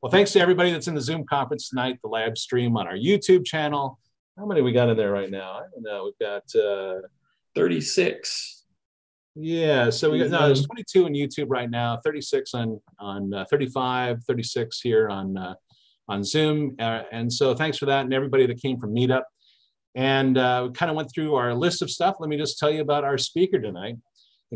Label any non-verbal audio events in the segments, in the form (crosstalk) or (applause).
Well, thanks to everybody that's in the Zoom conference tonight, the live stream on our YouTube channel. How many we got in there right now? I don't know. We've got uh, 36. Yeah, so we got no, there's 22 on YouTube right now, 36 on on uh, 35, 36 here on uh, on Zoom, uh, and so thanks for that, and everybody that came from Meetup, and uh, we kind of went through our list of stuff. Let me just tell you about our speaker tonight.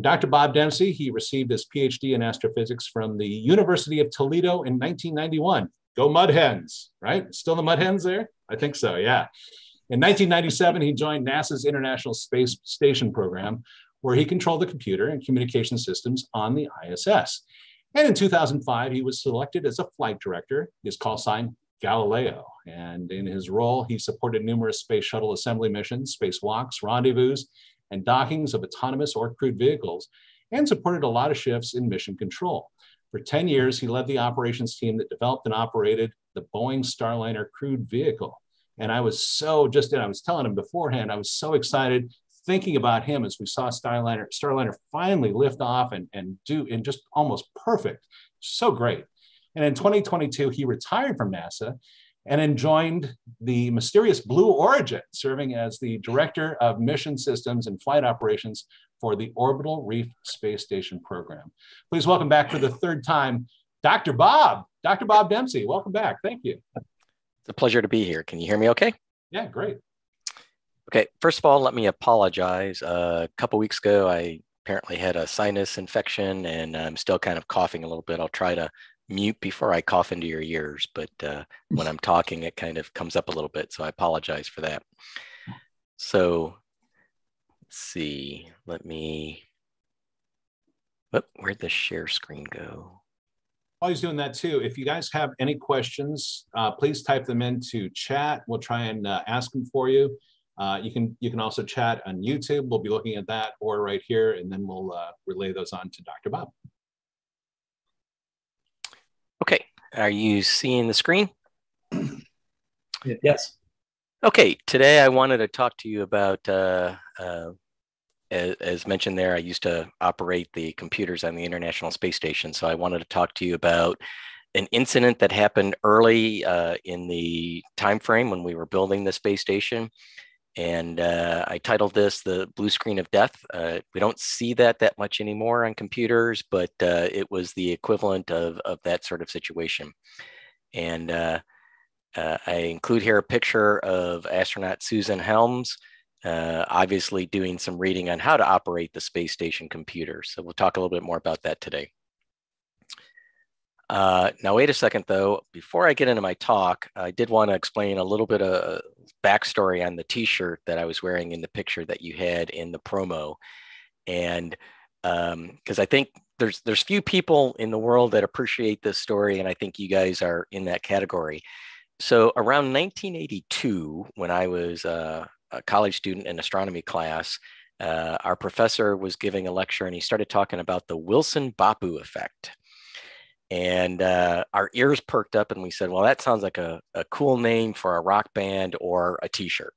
Dr. Bob Dempsey, he received his PhD in astrophysics from the University of Toledo in 1991. Go Mud Hens, right? Still the Mud Hens there? I think so, yeah. In 1997, he joined NASA's International Space Station program, where he controlled the computer and communication systems on the ISS. And in 2005, he was selected as a flight director, his call sign Galileo. And in his role, he supported numerous space shuttle assembly missions, spacewalks, rendezvous, and dockings of autonomous or crewed vehicles, and supported a lot of shifts in mission control. For 10 years, he led the operations team that developed and operated the Boeing Starliner crewed vehicle. And I was so just, I was telling him beforehand, I was so excited thinking about him as we saw Starliner, Starliner finally lift off and, and do and just almost perfect. So great. And in 2022, he retired from NASA and then joined the mysterious Blue Origin, serving as the director of mission systems and flight operations for the Orbital Reef Space Station program. Please welcome back for the third time, Dr. Bob, Dr. Bob Dempsey. Welcome back. Thank you. It's a pleasure to be here. Can you hear me okay? Yeah, great. Okay, first of all, let me apologize. Uh, a couple weeks ago, I apparently had a sinus infection and I'm still kind of coughing a little bit. I'll try to mute before I cough into your ears, but uh, when I'm talking, it kind of comes up a little bit. So I apologize for that. So let's see, let me, oh, where'd the share screen go? While he's doing that too, if you guys have any questions, uh, please type them into chat. We'll try and uh, ask them for you. Uh, you can you can also chat on YouTube. We'll be looking at that or right here, and then we'll uh, relay those on to Dr. Bob. Okay, are you seeing the screen? (clears throat) Yes. Okay, today I wanted to talk to you about, uh, uh, as, as, mentioned there, I used to operate the computers on the International Space Station. So I wanted to talk to you about an incident that happened early uh, in the time frame when we were building the space station. And uh, I titled this The Blue Screen of Death. Uh, we don't see that that much anymore on computers, but uh, it was the equivalent of, of that sort of situation. And uh, uh, I include here a picture of astronaut Susan Helms, uh, obviously doing some reading on how to operate the space station computer. So we'll talk a little bit more about that today. Uh, now, wait a second though. Before I get into my talk, I did want to explain a little bit of backstory on the T-shirt that I was wearing in the picture that you had in the promo, and because um, I think there's there's few people in the world that appreciate this story, and I think you guys are in that category. So around 1982, when I was uh, a college student in astronomy class, uh, our professor was giving a lecture, and he started talking about the Wilson-Bappu effect and uh, our ears perked up and we said well that sounds like a, a cool name for a rock band or a t-shirt.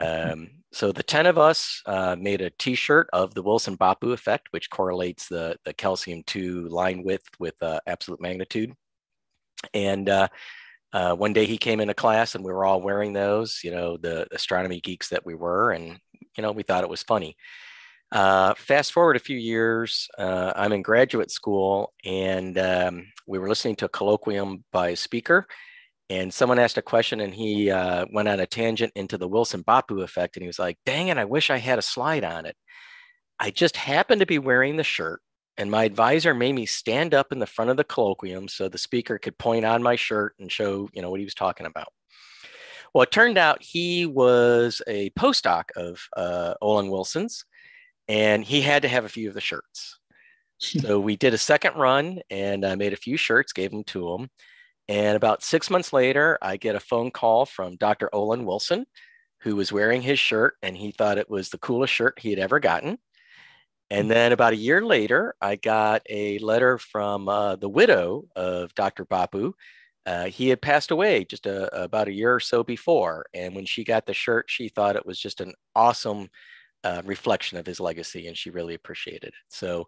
Mm-hmm. um, so the 10 of us uh, made a t-shirt of the wilson-bappu effect which correlates the, the calcium-2 line width with uh, absolute magnitude. And uh, uh, one day he came into class and we were all wearing those you know the astronomy geeks that we were and you know we thought it was funny uh, fast forward a few years, uh, I'm in graduate school and um, we were listening to a colloquium by a speaker and someone asked a question and he uh, went on a tangent into the Wilson-Bappu effect and he was like, dang it, I wish I had a slide on it. I just happened to be wearing the shirt and my advisor made me stand up in the front of the colloquium so the speaker could point on my shirt and show, you know, what he was talking about. Well, it turned out he was a postdoc of uh, Olin Wilson's and he had to have a few of the shirts. so (laughs) we did a second run and I made a few shirts, gave them to him. And about six months later, I get a phone call from Dr. Olin Wilson, who was wearing his shirt and he thought it was the coolest shirt he had ever gotten. And then about a year later, I got a letter from uh, the widow of Dr. Bappu. Uh, he had passed away just a, about a year or so before. And when she got the shirt, she thought it was just an awesome uh, reflection of his legacy, and she really appreciated it. So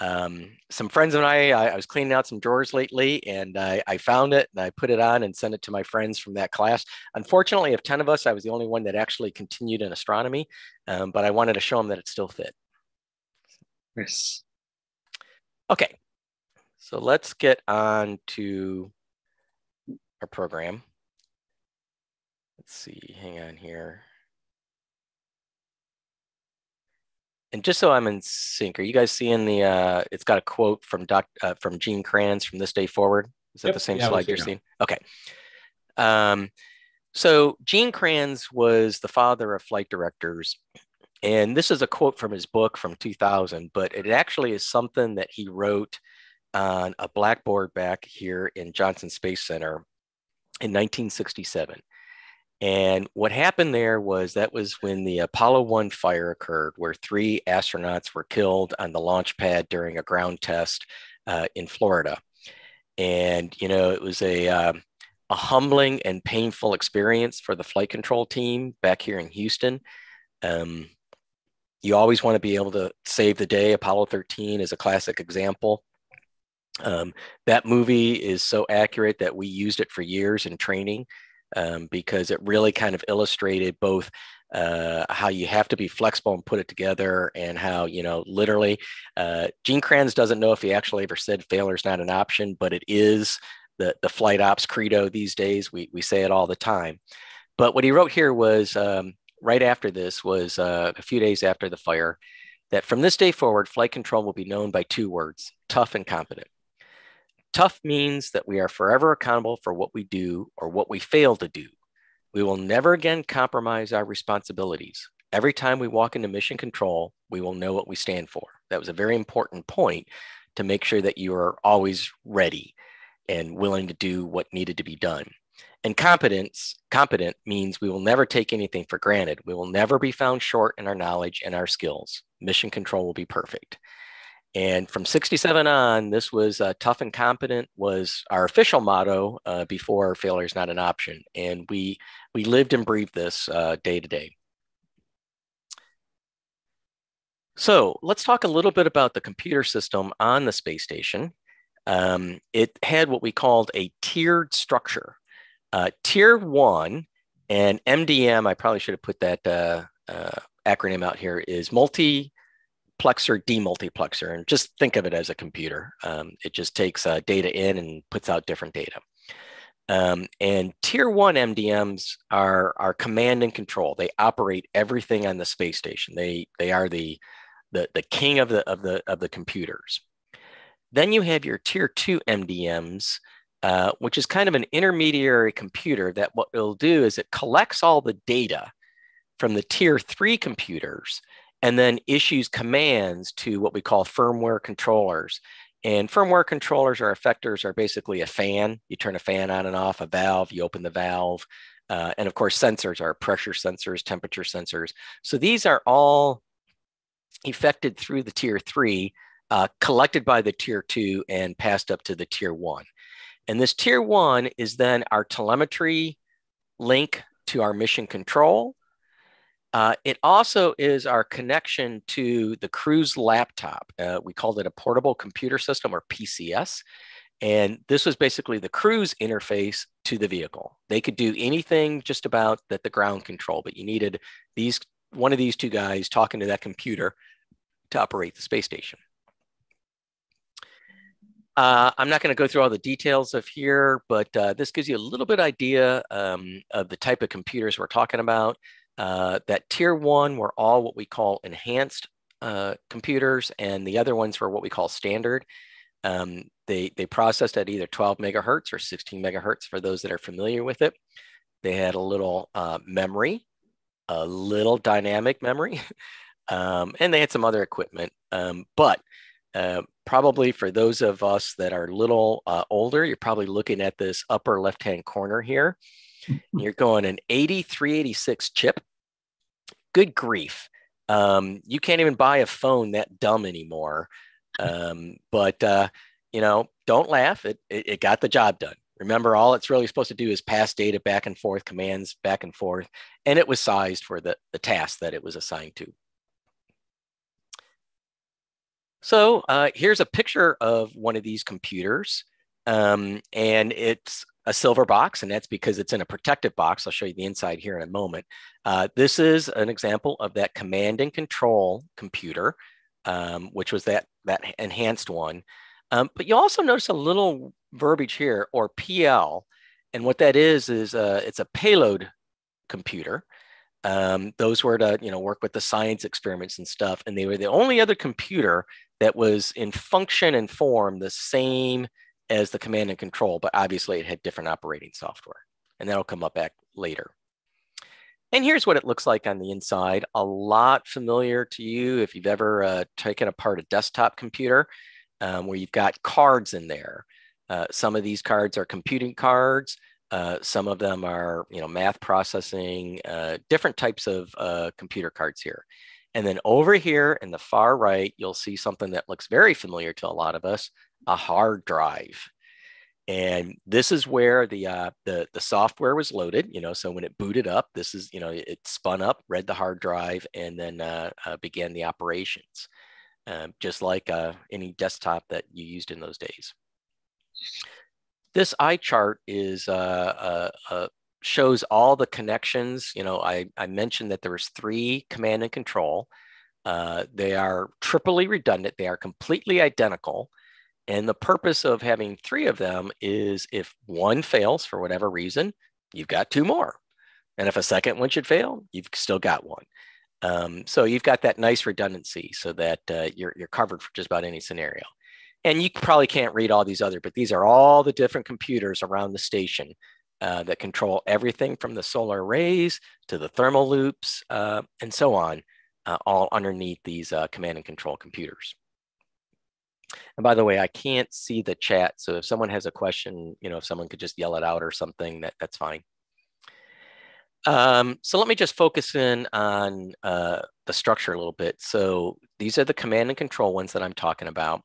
Um, some friends and I, I, I, was cleaning out some drawers lately and I, I, found it and I put it on and sent it to my friends from that class. Unfortunately, of 10 of us, I was the only one that actually continued in astronomy, um, but I wanted to show them that it still fit. Yes. Okay, so let's get on to our program. Let's see, hang on here. And just so I'm in sync, are you guys seeing the? Uh, it's got a quote from Doc uh, from Gene Kranz from this day forward. Is that yep. the same yeah, slide you're seeing? Okay. Um, so Gene Kranz was the father of flight directors, and this is a quote from his book from 2000, but it actually is something that he wrote on a blackboard back here in Johnson Space Center in 1967. And what happened there was that was when the Apollo 1 fire occurred, where three astronauts were killed on the launch pad during a ground test uh, in Florida. And, you know, it was a, uh, a humbling and painful experience for the flight control team back here in Houston. Um, you always want to be able to save the day. Apollo 13 is a classic example. Um, that movie is so accurate that we used it for years in training um, because it really kind of illustrated both uh, how you have to be flexible and put it together and how, you know, literally uh, Gene Kranz doesn't know if he actually ever said failure is not an option, but it is the, the flight ops credo these days. We, we say it all the time. But what he wrote here was um, right after this was uh, a few days after the fire that from this day forward, flight control will be known by two words, tough and competent. Tough means that we are forever accountable for what we do or what we fail to do. We will never again compromise our responsibilities. Every time we walk into mission control, we will know what we stand for. That was a very important point to make sure that you are always ready and willing to do what needed to be done. And competence, competent means we will never take anything for granted. We will never be found short in our knowledge and our skills. Mission control will be perfect. And from 67 on, this was uh, tough and competent was our official motto uh, before failure is not an option. And we, we lived and breathed this uh, day to day. So let's talk a little bit about the computer system on the space station. Um, it had what we called a tiered structure. Uh, tier one and MDM, I probably should have put that uh, acronym out here, is multi plexer demultiplexer and just think of it as a computer. Um, it just takes uh, data in and puts out different data. Um, and tier one mdms are, are command and control. They operate everything on the space station. They they are the the, the king of the of the of the computers. Then you have your tier two mdms uh, which is kind of an intermediary computer that what it'll do is it collects all the data from the tier three computers and then issues commands to what we call firmware controllers. And firmware controllers or effectors are basically a fan. You turn a fan on and off, a valve, you open the valve. Uh, and of course, sensors are pressure sensors, temperature sensors. So these are all effected through the tier three, uh, collected by the tier two, and passed up to the tier one. And this tier one is then our telemetry link to our mission control uh, it also is our connection to the crew's laptop. Uh, we called it a portable computer system or PCS. And this was basically the crew's interface to the vehicle. They could do anything just about that the ground control, but you needed these one of these two guys talking to that computer to operate the space station. Uh, I'm not going to go through all the details of here, but uh, this gives you a little bit idea um, of the type of computers we're talking about. Uh, that tier one were all what we call enhanced uh, computers, and the other ones were what we call standard. Um, they, they processed at either 12 megahertz or 16 megahertz for those that are familiar with it. They had a little uh, memory, a little dynamic memory, (laughs) um, and they had some other equipment. Um, but uh, probably for those of us that are a little uh, older, you're probably looking at this upper left-hand corner here. You're going an 8386 chip. Good grief. Um, you can't even buy a phone that dumb anymore. Um, but, uh, you know, don't laugh. It, it, it got the job done. Remember, all it's really supposed to do is pass data back and forth, commands back and forth, and it was sized for the, the task that it was assigned to. So uh, here's a picture of one of these computers. Um, and it's a silver box, and that's because it's in a protective box. I'll show you the inside here in a moment. Uh, this is an example of that command and control computer, um, which was that, that enhanced one. Um, but you also notice a little verbiage here, or PL, and what that is is uh, it's a payload computer. Um, those were to you know work with the science experiments and stuff, and they were the only other computer that was in function and form the same as the command and control, but obviously it had different operating software. And that'll come up back later. And here's what it looks like on the inside. A lot familiar to you if you've ever uh, taken apart a desktop computer um, where you've got cards in there. Uh, some of these cards are computing cards. Uh, some of them are, you know, math processing, uh, different types of uh, computer cards here. And then over here in the far right, you'll see something that looks very familiar to a lot of us, a hard drive. And this is where the, uh, the, the software was loaded, you know, so when it booted up, this is, you know, it spun up, read the hard drive, and then uh, uh, began the operations, um, just like uh, any desktop that you used in those days. This eye chart is uh, uh, shows all the connections. You know, I, I mentioned that there was three command and control. Uh, they are triply redundant. They are completely identical. And the purpose of having three of them is if one fails for whatever reason, you've got two more. And if a second one should fail, you've still got one. Um, so you've got that nice redundancy so that uh, you're, you're covered for just about any scenario. And you probably can't read all these other, but these are all the different computers around the station uh, that control everything from the solar arrays to the thermal loops uh, and so on, uh, all underneath these uh, command and control computers. And by the way, I can't see the chat. So if someone has a question, you know, if someone could just yell it out or something, that, that's fine. Um, so let me just focus in on uh, the structure a little bit. So these are the command and control ones that I'm talking about.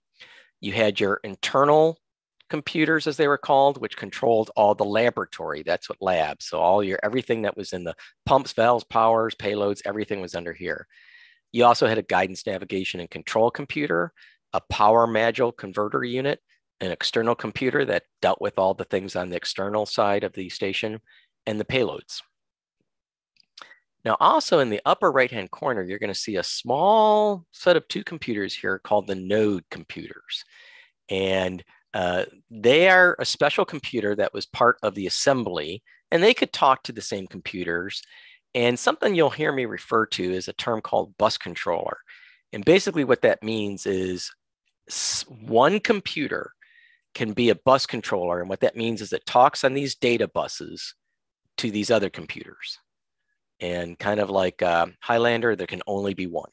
You had your internal computers, as they were called, which controlled all the laboratory. That's what labs. So all your everything that was in the pumps, valves, powers, payloads, everything was under here. You also had a guidance, navigation, and control computer, a power module converter unit, an external computer that dealt with all the things on the external side of the station, and the payloads. Now, also in the upper right-hand corner, you're going to see a small set of two computers here called the node computers. And uh, they are a special computer that was part of the assembly, and they could talk to the same computers. And something you'll hear me refer to is a term called bus controller. And basically what that means is one computer can be a bus controller. And what that means is it talks on these data buses to these other computers. And kind of like uh, Highlander, there can only be one.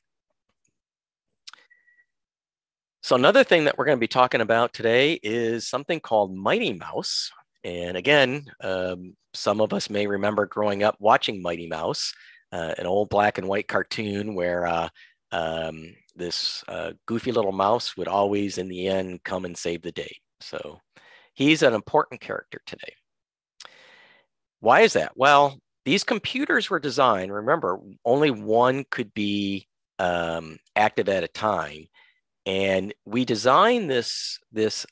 So another thing that we're going to be talking about today is something called Mighty Mouse. And again, um, some of us may remember growing up watching Mighty Mouse, uh, an old black and white cartoon where uh, um, this uh, goofy little mouse would always, in the end, come and save the day. So he's an important character today. Why is that? Well, these computers were designed, remember, only one could be um, active at a time. And we designed this, this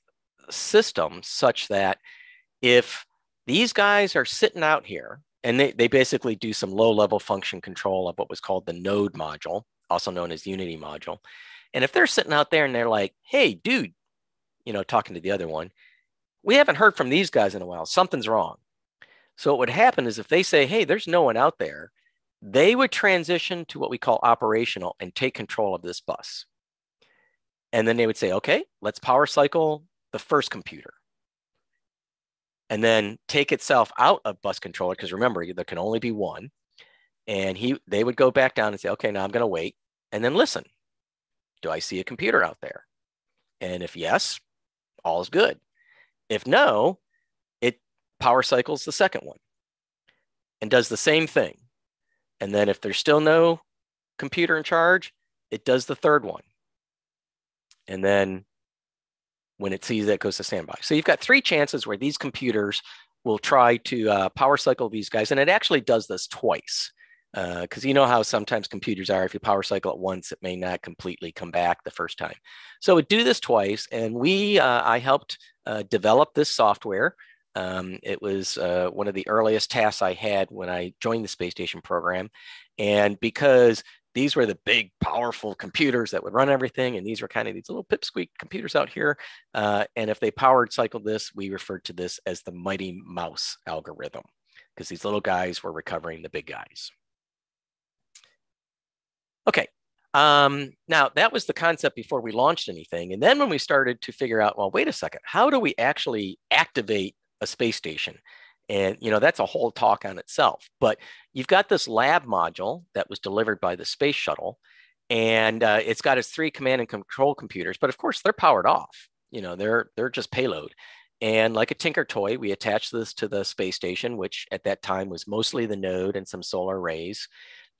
system such that if these guys are sitting out here, and they, they basically do some low level function control of what was called the node module also known as Unity module. And if they're sitting out there and they're like, hey, dude, you know, talking to the other one, we haven't heard from these guys in a while. Something's wrong. So what would happen is if they say, hey, there's no one out there, they would transition to what we call operational and take control of this bus. And then they would say, okay, let's power cycle the first computer. And then take itself out of bus controller, because remember, there can only be one. And he they would go back down and say, okay, now I'm going to wait and then listen. Do I see a computer out there? And if yes, all is good. If no, it power cycles the second one and does the same thing. And then if there's still no computer in charge, it does the third one. And then when it sees that, it goes to standby. So you've got three chances where these computers will try to uh, power cycle these guys. And it actually does this twice. Because uh, you know how sometimes computers are. If you power cycle it once, it may not completely come back the first time. So we do this twice, and we uh, I helped uh, develop this software. Um, it was uh, one of the earliest tasks I had when I joined the space station program, and because these were the big, powerful computers that would run everything, and these were kind of these little pipsqueak computers out here. Uh, and if they powered cycled this, we referred to this as the Mighty Mouse algorithm, because these little guys were recovering the big guys. Okay. Um, now that was the concept before we launched anything. And then when we started to figure out, well, wait a second, how do we actually activate a space station? And you know that's a whole talk on itself. But you've got this lab module that was delivered by the space shuttle, and uh, it's got its three command and control computers. But of course, they're powered off. You know, they're they're just payload. And like a Tinker toy, we attached this to the space station, which at that time was mostly the node and some solar arrays.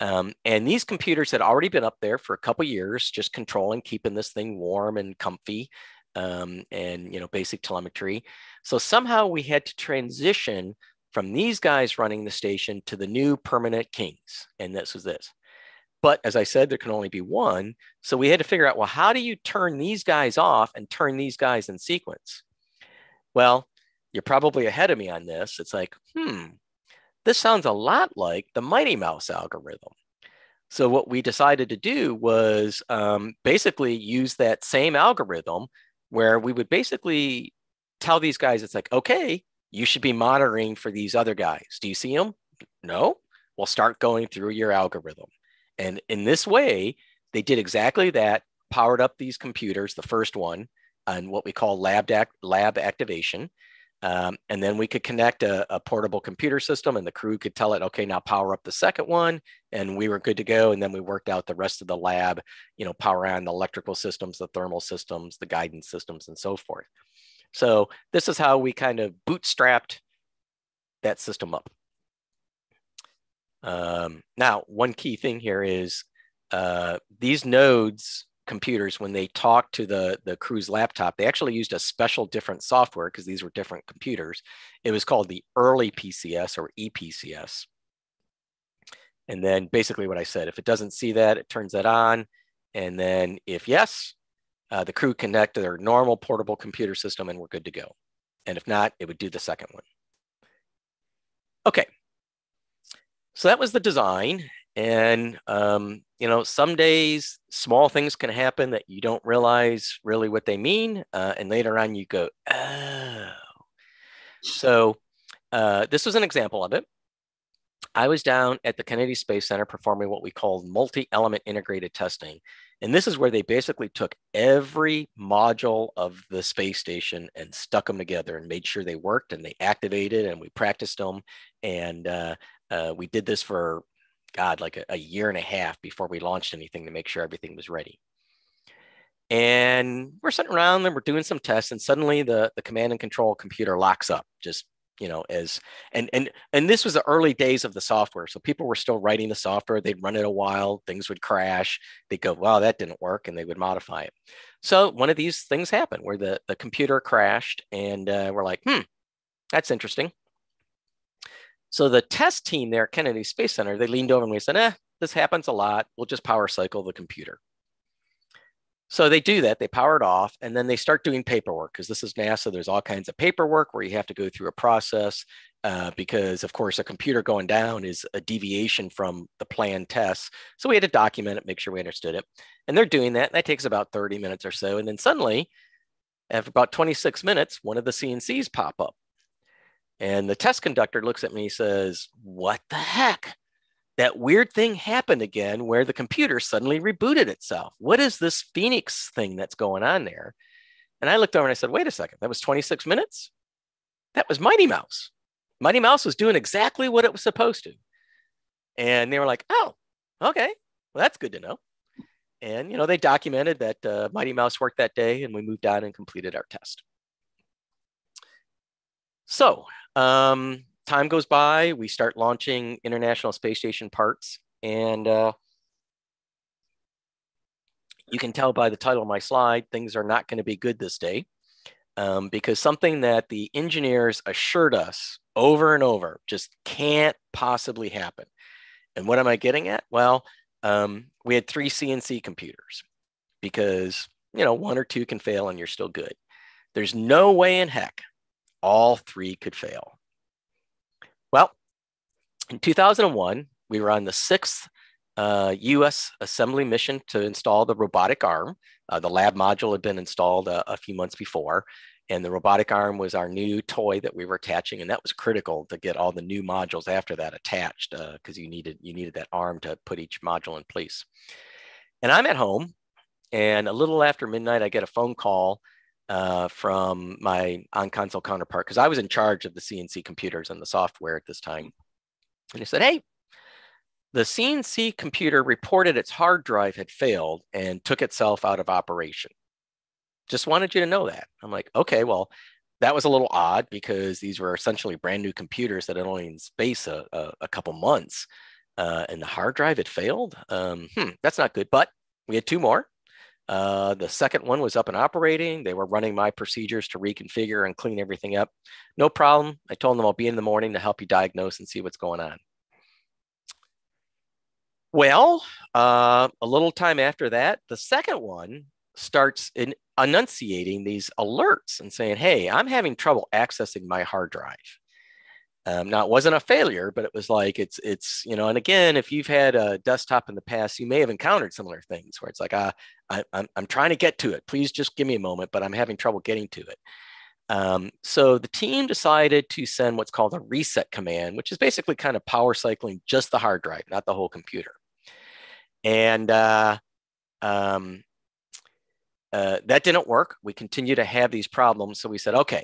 Um, and these computers had already been up there for a couple years, just controlling, keeping this thing warm and comfy, um, and you know, basic telemetry. So somehow we had to transition from these guys running the station to the new permanent kings, and this was this. But as I said, there can only be one. So we had to figure out, well, how do you turn these guys off and turn these guys in sequence? Well, you're probably ahead of me on this. It's like, hmm, this sounds a lot like the Mighty Mouse algorithm. So what we decided to do was um, basically use that same algorithm where we would basically tell these guys, it's like, okay, you should be monitoring for these other guys. Do you see them? No. Well, start going through your algorithm. And in this way, they did exactly that, powered up these computers, the first one, on what we call lab, lab activation. Um, and then we could connect a, a, portable computer system and the crew could tell it, okay, now power up the second one. And we were good to go. And then we worked out the rest of the lab, you know, power on the electrical systems, the thermal systems, the guidance systems, and so forth. So this is how we kind of bootstrapped that system up. Um, now, one key thing here is uh, these nodes computers when they talked to the the crew's laptop they actually used a special different software because these were different computers. It was called the early pcs or epcs and then basically what i said if it doesn't see that it turns that on and then if yes uh, the crew connect to their normal portable computer system and we're good to go. And if not it would do the second one. Okay. So that was the design and, um, you know, some days small things can happen that you don't realize really what they mean. Uh, and later on, you go, oh. So, uh, this was an example of it. I was down at the Kennedy Space Center performing what we call multi element integrated testing. And this is where they basically took every module of the space station and stuck them together and made sure they worked and they activated and we practiced them. And uh, uh, we did this for God, like a, a year and a half before we launched anything to make sure everything was ready. And we're sitting around and we're doing some tests, and suddenly the, the command and control computer locks up, just you know, as and and and this was the early days of the software. So people were still writing the software, they'd run it a while, things would crash, they'd go, wow, that didn't work, and they would modify it. So one of these things happened where the, the computer crashed, and uh, we're like, hmm, that's interesting. So the test team there at Kennedy Space Center, they leaned over and we said, eh, this happens a lot. We'll just power cycle the computer. So they do that, they power it off, and then they start doing paperwork because this is NASA. There's all kinds of paperwork where you have to go through a process uh, because, of course, a computer going down is a deviation from the planned tests. So we had to document it, make sure we understood it. And they're doing that. That takes about 30 minutes or so. And then suddenly, after about 26 minutes, one of the CNCs pop up. And the test conductor looks at me and says, What the heck? That weird thing happened again where the computer suddenly rebooted itself. What is this Phoenix thing that's going on there? And I looked over and I said, Wait a second, that was 26 minutes? That was Mighty Mouse. Mighty Mouse was doing exactly what it was supposed to. And they were like, Oh, okay. Well, that's good to know. And, you know, they documented that uh, Mighty Mouse worked that day and we moved on and completed our test. So um, time goes by, we start launching International Space Station parts, and uh, you can tell by the title of my slide, things are not going to be good this day um, because something that the engineers assured us over and over just can't possibly happen. And what am I getting at? Well, um, we had three CNC computers because, you know, one or two can fail and you're still good. There's no way in heck all three could fail. Well, in 2001, we were on the sixth uh, US assembly mission to install the robotic arm. Uh, the lab module had been installed a, a few months before, and the robotic arm was our new toy that we were attaching, and that was critical to get all the new modules after that attached because uh, you needed you needed that arm to put each module in place. And I'm at home, and a little after midnight, I get a phone call uh, from my on console counterpart because I was in charge of the CNC computers and the software at this time. And he said, Hey, the CNC computer reported its hard drive had failed and took itself out of operation. Just wanted you to know that. I'm like, okay, well, that was a little odd because these were essentially brand new computers that had only in space a, a, a couple months. Uh, and the hard drive had failed. Um, hmm, that's not good. But we had two more. Uh, the second one was up and operating. They were running my procedures to reconfigure and clean everything up. No problem. I told them I'll be in the morning to help you diagnose and see what's going on. Well, uh, a little time after that, the second one starts in enunciating these alerts and saying, Hey, I'm having trouble accessing my hard drive. Um, now it wasn't a failure, but it was like it's it's you know, and again, if you've had a desktop in the past, you may have encountered similar things where it's like, ah, I, I'm I'm trying to get to it. Please just give me a moment, but I'm having trouble getting to it. Um, so the team decided to send what's called a reset command, which is basically kind of power cycling just the hard drive, not the whole computer. And uh, um, uh, that didn't work. We continue to have these problems. So we said, okay,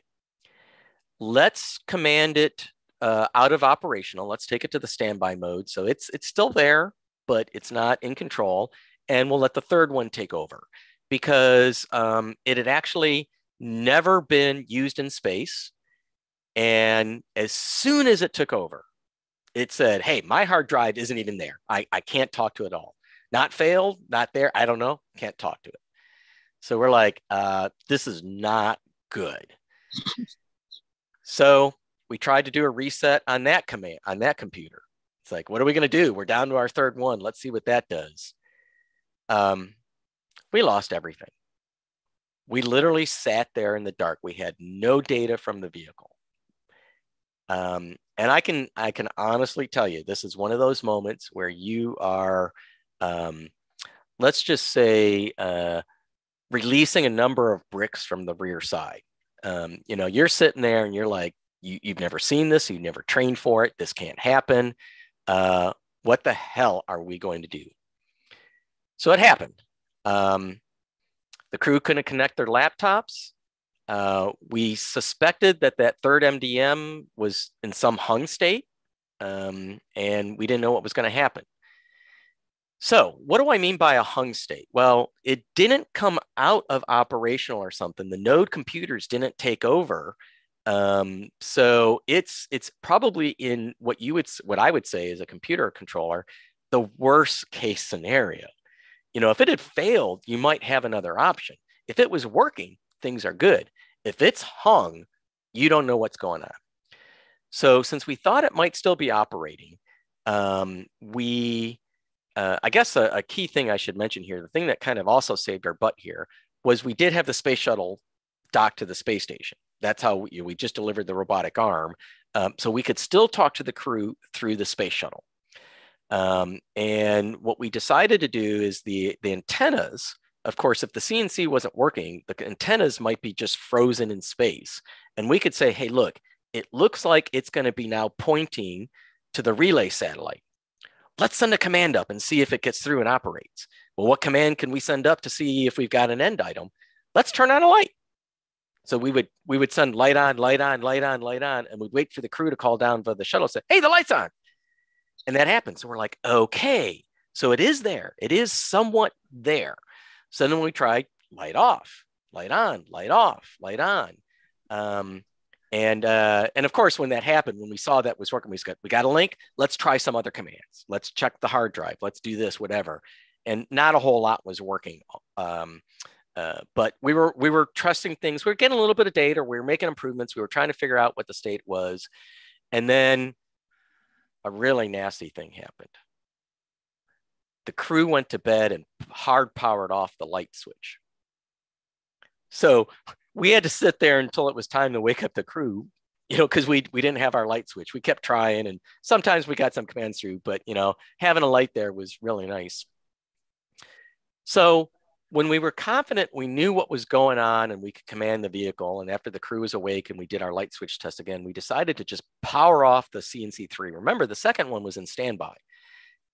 let's command it uh, out of operational. Let's take it to the standby mode. So it's it's still there, but it's not in control. And we'll let the third one take over because um, it had actually never been used in space. And as soon as it took over, it said, hey, my hard drive isn't even there. I, I can't talk to it all. Not failed, not there. I don't know. Can't talk to it. So we're like, uh, this is not good. so we tried to do a reset on that command on that computer. It's like, what are we going to do? We're down to our third one. Let's see what that does. Um, we lost everything. We literally sat there in the dark. We had no data from the vehicle. Um, and I can I can honestly tell you, this is one of those moments where you are, um, let's just say, uh, releasing a number of bricks from the rear side. Um, you know, you're sitting there and you're like, you, you've never seen this, you've never trained for it, this can't happen. Uh, what the hell are we going to do? So it happened. Um, the crew couldn't connect their laptops. Uh, we suspected that that third MDM was in some hung state, um, and we didn't know what was going to happen. So, what do I mean by a hung state? Well, it didn't come out of operational or something. The node computers didn't take over. Um, so it's it's probably in what you would what I would say is a computer controller, the worst case scenario. You know, if it had failed, you might have another option. If it was working, things are good. If it's hung, you don't know what's going on. So since we thought it might still be operating, um, we uh, I guess a, a, key thing I should mention here, the thing that kind of also saved our butt here was we did have the space shuttle docked to the space station. That's how we, we just delivered the robotic arm. Um, so we could still talk to the crew through the space shuttle. Um, and what we decided to do is the, the antennas, of course, if the CNC wasn't working, the antennas might be just frozen in space. And we could say, hey, look, it looks like it's going to be now pointing to the relay satellite let's send a command up and see if it gets through and operates. Well, what command can we send up to see if we've got an end item? Let's turn on a light. So we would we would send light on, light on, light on, light on, and we'd wait for the crew to call down for the shuttle. Say, hey, the light's on, and that happens. So we're like, okay, so it is there. It is somewhat there. So then we try light off, light on, light off, light on. Um, and uh, and of course, when that happened, when we saw that was working, we got we got a link. Let's try some other commands. Let's check the hard drive. Let's do this, whatever. And not a whole lot was working. Um, uh, but we were we were trusting things. We were getting a little bit of data. We were making improvements. We were trying to figure out what the state was, and then a really nasty thing happened. the crew went to bed and hard powered off the light switch. So we had to sit there until it was time to wake up the crew, you know, because we we didn't have our light switch. We kept trying, and sometimes we got some commands through, but you know, having a light there was really nice. So when we were confident we knew what was going on and we could command the vehicle, and after the crew was awake and we did our light switch test again, we decided to just power off the CNC3. Remember, the second one was in standby.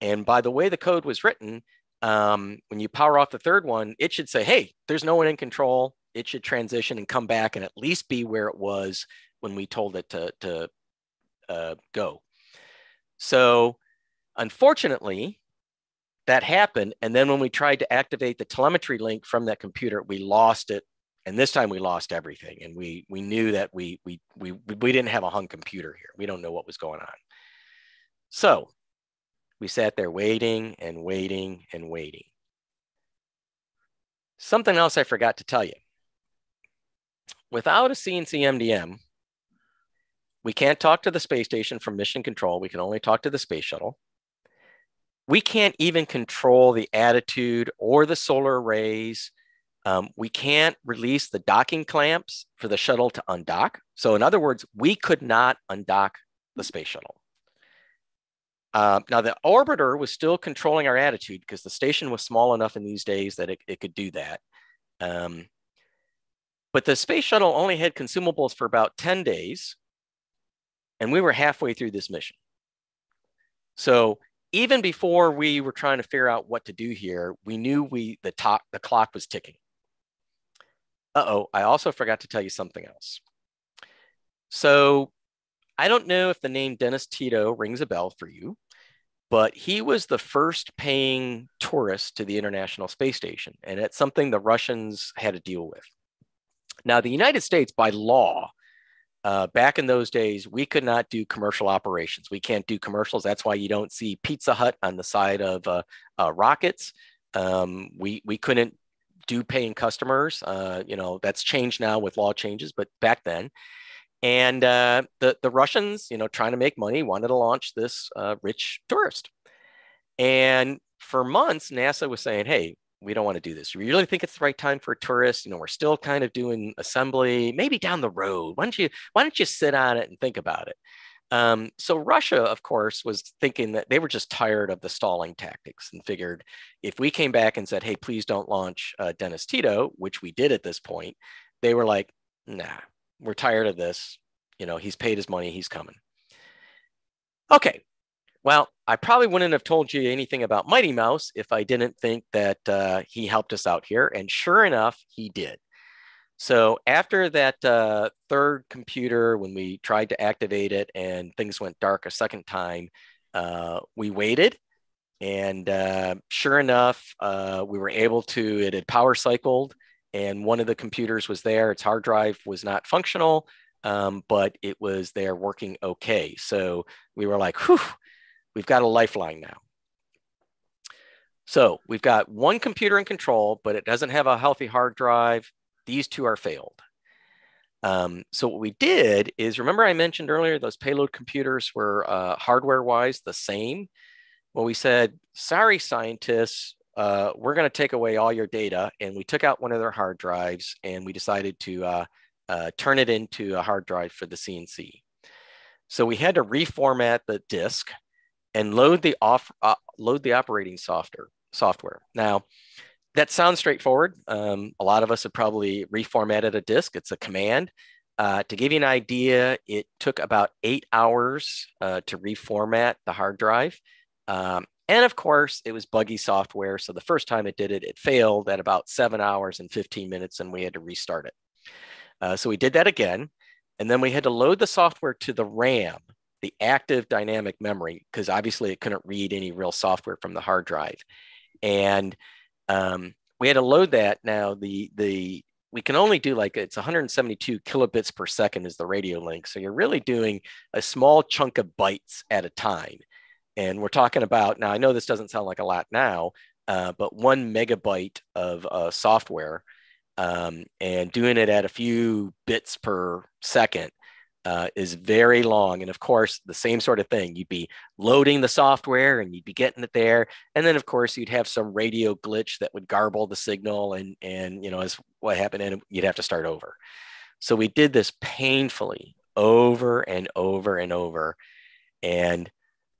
And by the way the code was written, um, when you power off the third one, it should say, hey, there's no one in control. It should transition and come back and at least be where it was when we told it to, to uh, go. So unfortunately, that happened. And then when we tried to activate the telemetry link from that computer, we lost it. And this time we lost everything. And we we knew that we we we we didn't have a hung computer here. We don't know what was going on. So we sat there waiting and waiting and waiting. Something else I forgot to tell you. Without a CNC MDM, we can't talk to the space station from mission control. We can only talk to the space shuttle. We can't even control the attitude or the solar arrays. Um, we can't release the docking clamps for the shuttle to undock. So, in other words, we could not undock the space shuttle. Uh, now, the orbiter was still controlling our attitude because the station was small enough in these days that it, it could do that. Um, but the space shuttle only had consumables for about 10 days, and we were halfway through this mission. So even before we were trying to figure out what to do here, we knew we the top the clock was ticking. Uh-oh, I also forgot to tell you something else. So I don't know if the name Dennis Tito rings a bell for you, but he was the first paying tourist to the International Space Station. And it's something the Russians had to deal with. Now, the United States, by law, uh, back in those days, we could not do commercial operations. We can't do commercials. That's why you don't see Pizza Hut on the side of uh, uh, rockets. Um, we we couldn't do paying customers. Uh, you know that's changed now with law changes, but back then, and uh, the the Russians, you know, trying to make money, wanted to launch this uh, rich tourist. And for months, NASA was saying, "Hey, we don't want to do this. We really think it's the right time for a tourist. You know, we're still kind of doing assembly, maybe down the road. Why don't you why don't you sit on it and think about it? Um, so Russia, of course, was thinking that they were just tired of the stalling tactics and figured if we came back and said, "Hey, please don't launch uh, Dennis Tito," which we did at this point, they were like, "Nah, we're tired of this. You know, he's paid his money, he's coming." Okay, well, I probably wouldn't have told you anything about Mighty Mouse if I didn't think that uh, he helped us out here. And sure enough, he did. So after that uh, third computer, when we tried to activate it and things went dark a second time, uh, we waited. And uh, sure enough, uh, we were able to, it had power cycled and one of the computers was there. Its hard drive was not functional, um, but it was there working okay. So we were like, whew, We've got a lifeline now. So we've got one computer in control, but it doesn't have a healthy hard drive. These two are failed. Um, so what we did is, remember I mentioned earlier, those payload computers were uh, hardware-wise the same. Well, we said, sorry, scientists, uh, we're going to take away all your data. And we took out one of their hard drives and we decided to uh, uh turn it into a hard drive for the CNC. So we had to reformat the disk and load the off uh, load the operating software software. Now, that sounds straightforward. Um, a lot of us have probably reformatted a disk. It's a command. Uh, to give you an idea, it took about eight hours uh, to reformat the hard drive. Um, and of course, it was buggy software. So the first time it did it, it failed at about seven hours and 15 minutes, and we had to restart it. Uh, so we did that again. And then we had to load the software to the RAM the active dynamic memory, because obviously it couldn't read any real software from the hard drive. And um, we had to load that. Now the the we can only do like it's 172 kilobits per second is the radio link. So you're really doing a small chunk of bytes at a time. And we're talking about now. I know this doesn't sound like a lot now, uh, but one megabyte of uh, software um, and doing it at a few bits per second uh, is very long. And of course, the same sort of thing. You'd be loading the software and you'd be getting it there. And then, of course, you'd have some radio glitch that would garble the signal. And, and you know, as what happened, and you'd have to start over. So we did this painfully over and over and over. And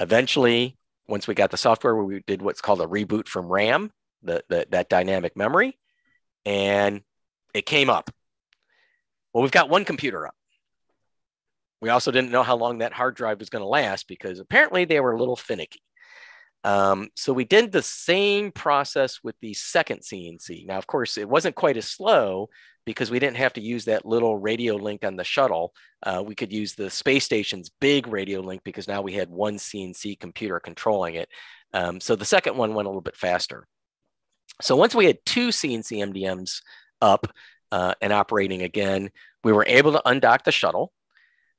eventually, once we got the software, we did what's called a reboot from RAM, the, the that dynamic memory, and it came up. Well, we've got one computer up. We also didn't know how long that hard drive was going to last because apparently they were a little finicky. Um, so we did the same process with the second CNC. Now, of course, it wasn't quite as slow because we didn't have to use that little radio link on the shuttle. Uh, we could use the space station's big radio link because now we had one CNC computer controlling it. Um, so the second one went a little bit faster. So once we had two CNC MDMs up uh, and operating again, we were able to undock the shuttle.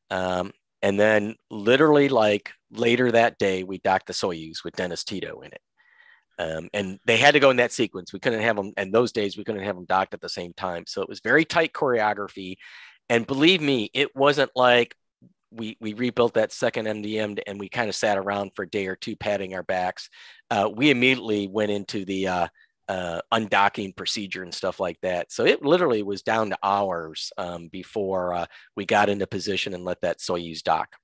Um, and then literally like later that day, we docked the Soyuz with Dennis Tito in it. Um, and they had to go in that sequence. We couldn't have them, and those days we couldn't have them docked at the same time. So it was very tight choreography. And believe me, it wasn't like we we rebuilt that second MDM and we kind of sat around for a day or two patting our backs. Uh, we immediately went into the uh, uh, undocking procedure and stuff like that. So it literally was down to hours um, before uh, we got into position and let that Soyuz dock.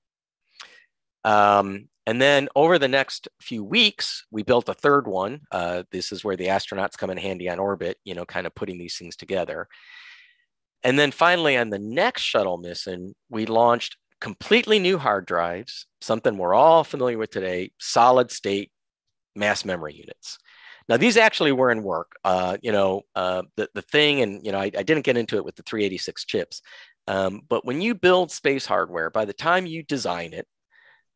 Um, and then over the next few weeks, we built a third one. Uh, this is where the astronauts come in handy on orbit, you know, kind of putting these things together. And then finally, on the next shuttle mission, we launched completely new hard drives, something we're all familiar with today solid state mass memory units. Now, these actually were in work. Uh, you know, uh, the, the thing, and, you know, I, I, didn't get into it with the 386 chips, um, but when you build space hardware, by the time you design it,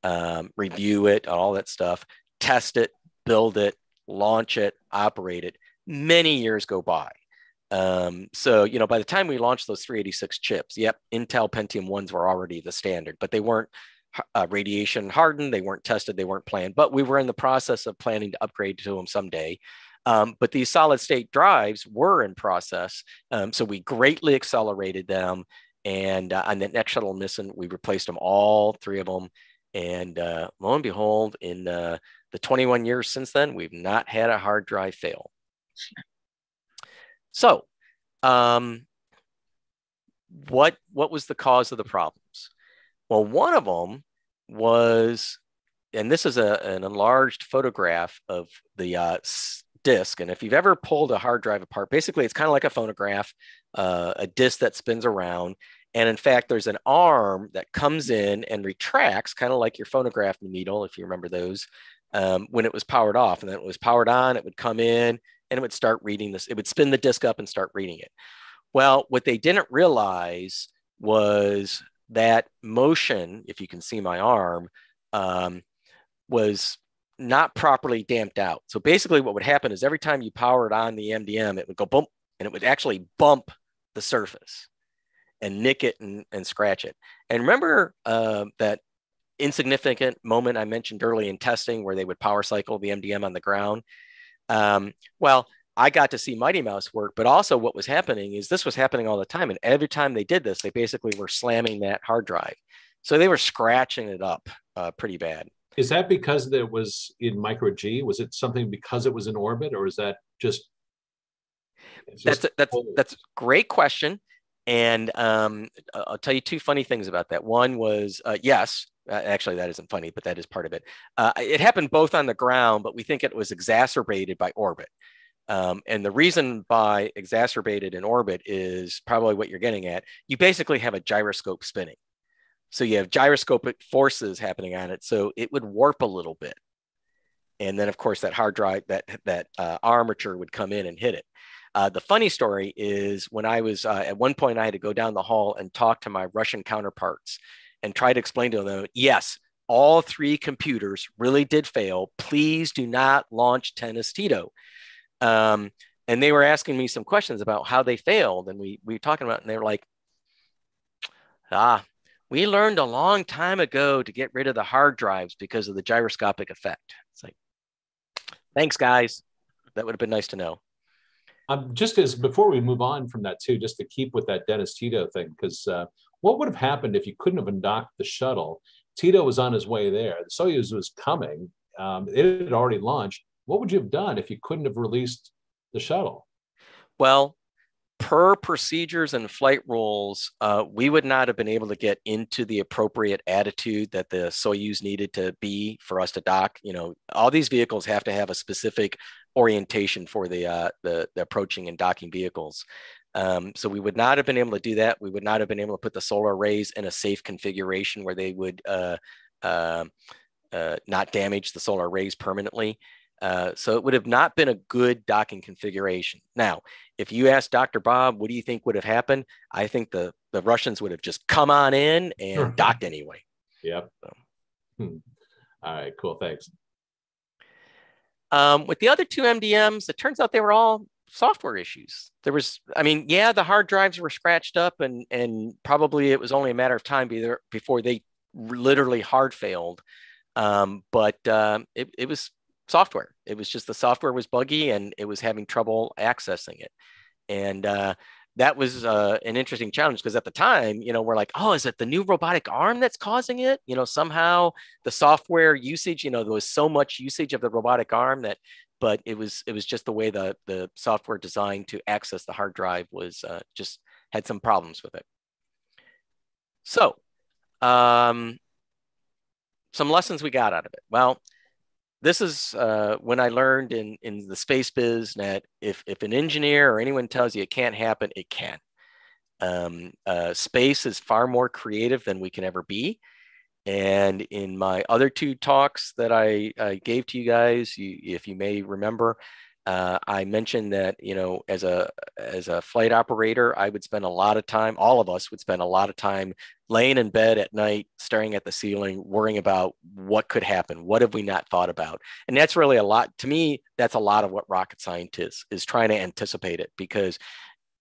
um, review it, all that stuff, test it, build it, launch it, operate it. Many years go by. Um, so, you know, by the time we launched those 386 chips, yep, Intel Pentium 1s were already the standard, but they weren't uh, radiation hardened, they weren't tested, they weren't planned, but we were in the process of planning to upgrade to them someday. Um, but these solid state drives were in process. Um, so we greatly accelerated them. And uh, on the next shuttle mission, we replaced them all three of them and uh, lo and behold, in uh, the 21 years since then, we've not had a hard drive fail. So, um, what what was the cause of the problems? Well, one of them was, and this is a, an enlarged photograph of the uh, disk. And if you've ever pulled a hard drive apart, basically it's kind of like a phonograph, uh, a disk that spins around, and in fact, there's an arm that comes in and retracts, kind of like your phonograph needle, if you remember those, um, when it was powered off. And then it was powered on, it would come in and it would start reading this. It would spin the disk up and start reading it. Well, what they didn't realize was that motion, if you can see my arm, um, was not properly damped out. So basically, what would happen is every time you powered on the MDM, it would go bump and it would actually bump the surface and nick it and, and scratch it. And remember uh, that insignificant moment I mentioned early in testing where they would power cycle the MDM on the ground? Um, well, I got to see Mighty Mouse work, but also what was happening is this was happening all the time. And every time they did this, they basically were slamming that hard drive. So they were scratching it up uh, pretty bad. Is that because it was in micro G? Was it something because it was in orbit, or is that just? just that's a, that's that's a great question. And um, I'll tell you two funny things about that. One was, uh, yes, uh, actually, that isn't funny, but that is part of it. Uh, it happened both on the ground, but we think it was exacerbated by orbit. Um, and the reason by exacerbated in orbit is probably what you're getting at. You basically have a gyroscope spinning. So you have gyroscopic forces happening on it. So it would warp a little bit. And then, of course, that hard drive, that, that uh, armature would come in and hit it. Uh, the funny story is when I was uh, at one point, I had to go down the hall and talk to my Russian counterparts and try to explain to them, yes, all three computers really did fail. Please do not launch Dennis Tito. Um, and they were asking me some questions about how they failed. And we, we were talking about, and they were like, ah, we learned a long time ago to get rid of the hard drives because of the gyroscopic effect. It's like, thanks, guys. That would have been nice to know. Um, just as before we move on from that too, just to keep with that Dennis Tito thing, because uh, What would have happened if you couldn't have undocked the shuttle? Tito was on his way there. The Soyuz was coming. Um, it had already launched. What would you have done if you couldn't have released the shuttle? Well, per procedures and flight rules, uh, we would not have been able to get into the appropriate attitude that the Soyuz needed to be for us to dock. You know, all these vehicles have to have a specific orientation for the uh, the, the approaching and docking vehicles. Um, so we would not have been able to do that. We would not have been able to put the solar arrays in a safe configuration where they would uh, uh, uh not damage the solar arrays permanently. Uh, so it would have not been a good docking configuration. Now, if you ask Dr. Bob, what do you think would have happened? I think the, the Russians would have just come on in and docked anyway. Yep. So. Hmm. All right, cool. Thanks. Um, with the other two MDMs, it turns out they were all software issues. There was, I mean, yeah, the hard drives were scratched up, and and probably it was only a matter of time before they literally hard failed. Um, but um, it, it was software. It was just the software was buggy and it was having trouble accessing it. And uh, that was uh, an interesting challenge because at the time, you know, we're like, oh, is it the new robotic arm that's causing it? You know, somehow the software usage, you know, there was so much usage of the robotic arm that, but it was it was just the way the the software designed to access the hard drive was uh, just had some problems with it. So, um, some lessons we got out of it. Well, this is uh, when I learned in, in the space biz that if, if an engineer or anyone tells you it can't happen, it can. Um, uh, space is far more creative than we can ever be. And in my other two talks that I, I gave to you guys, you, if you may remember, uh, I mentioned that you know as a as a flight operator, I would spend a lot of time. All of us would spend a lot of time laying in bed at night, staring at the ceiling, worrying about what could happen. What have we not thought about? And that's really a lot to me. That's a lot of what rocket scientists is trying to anticipate it because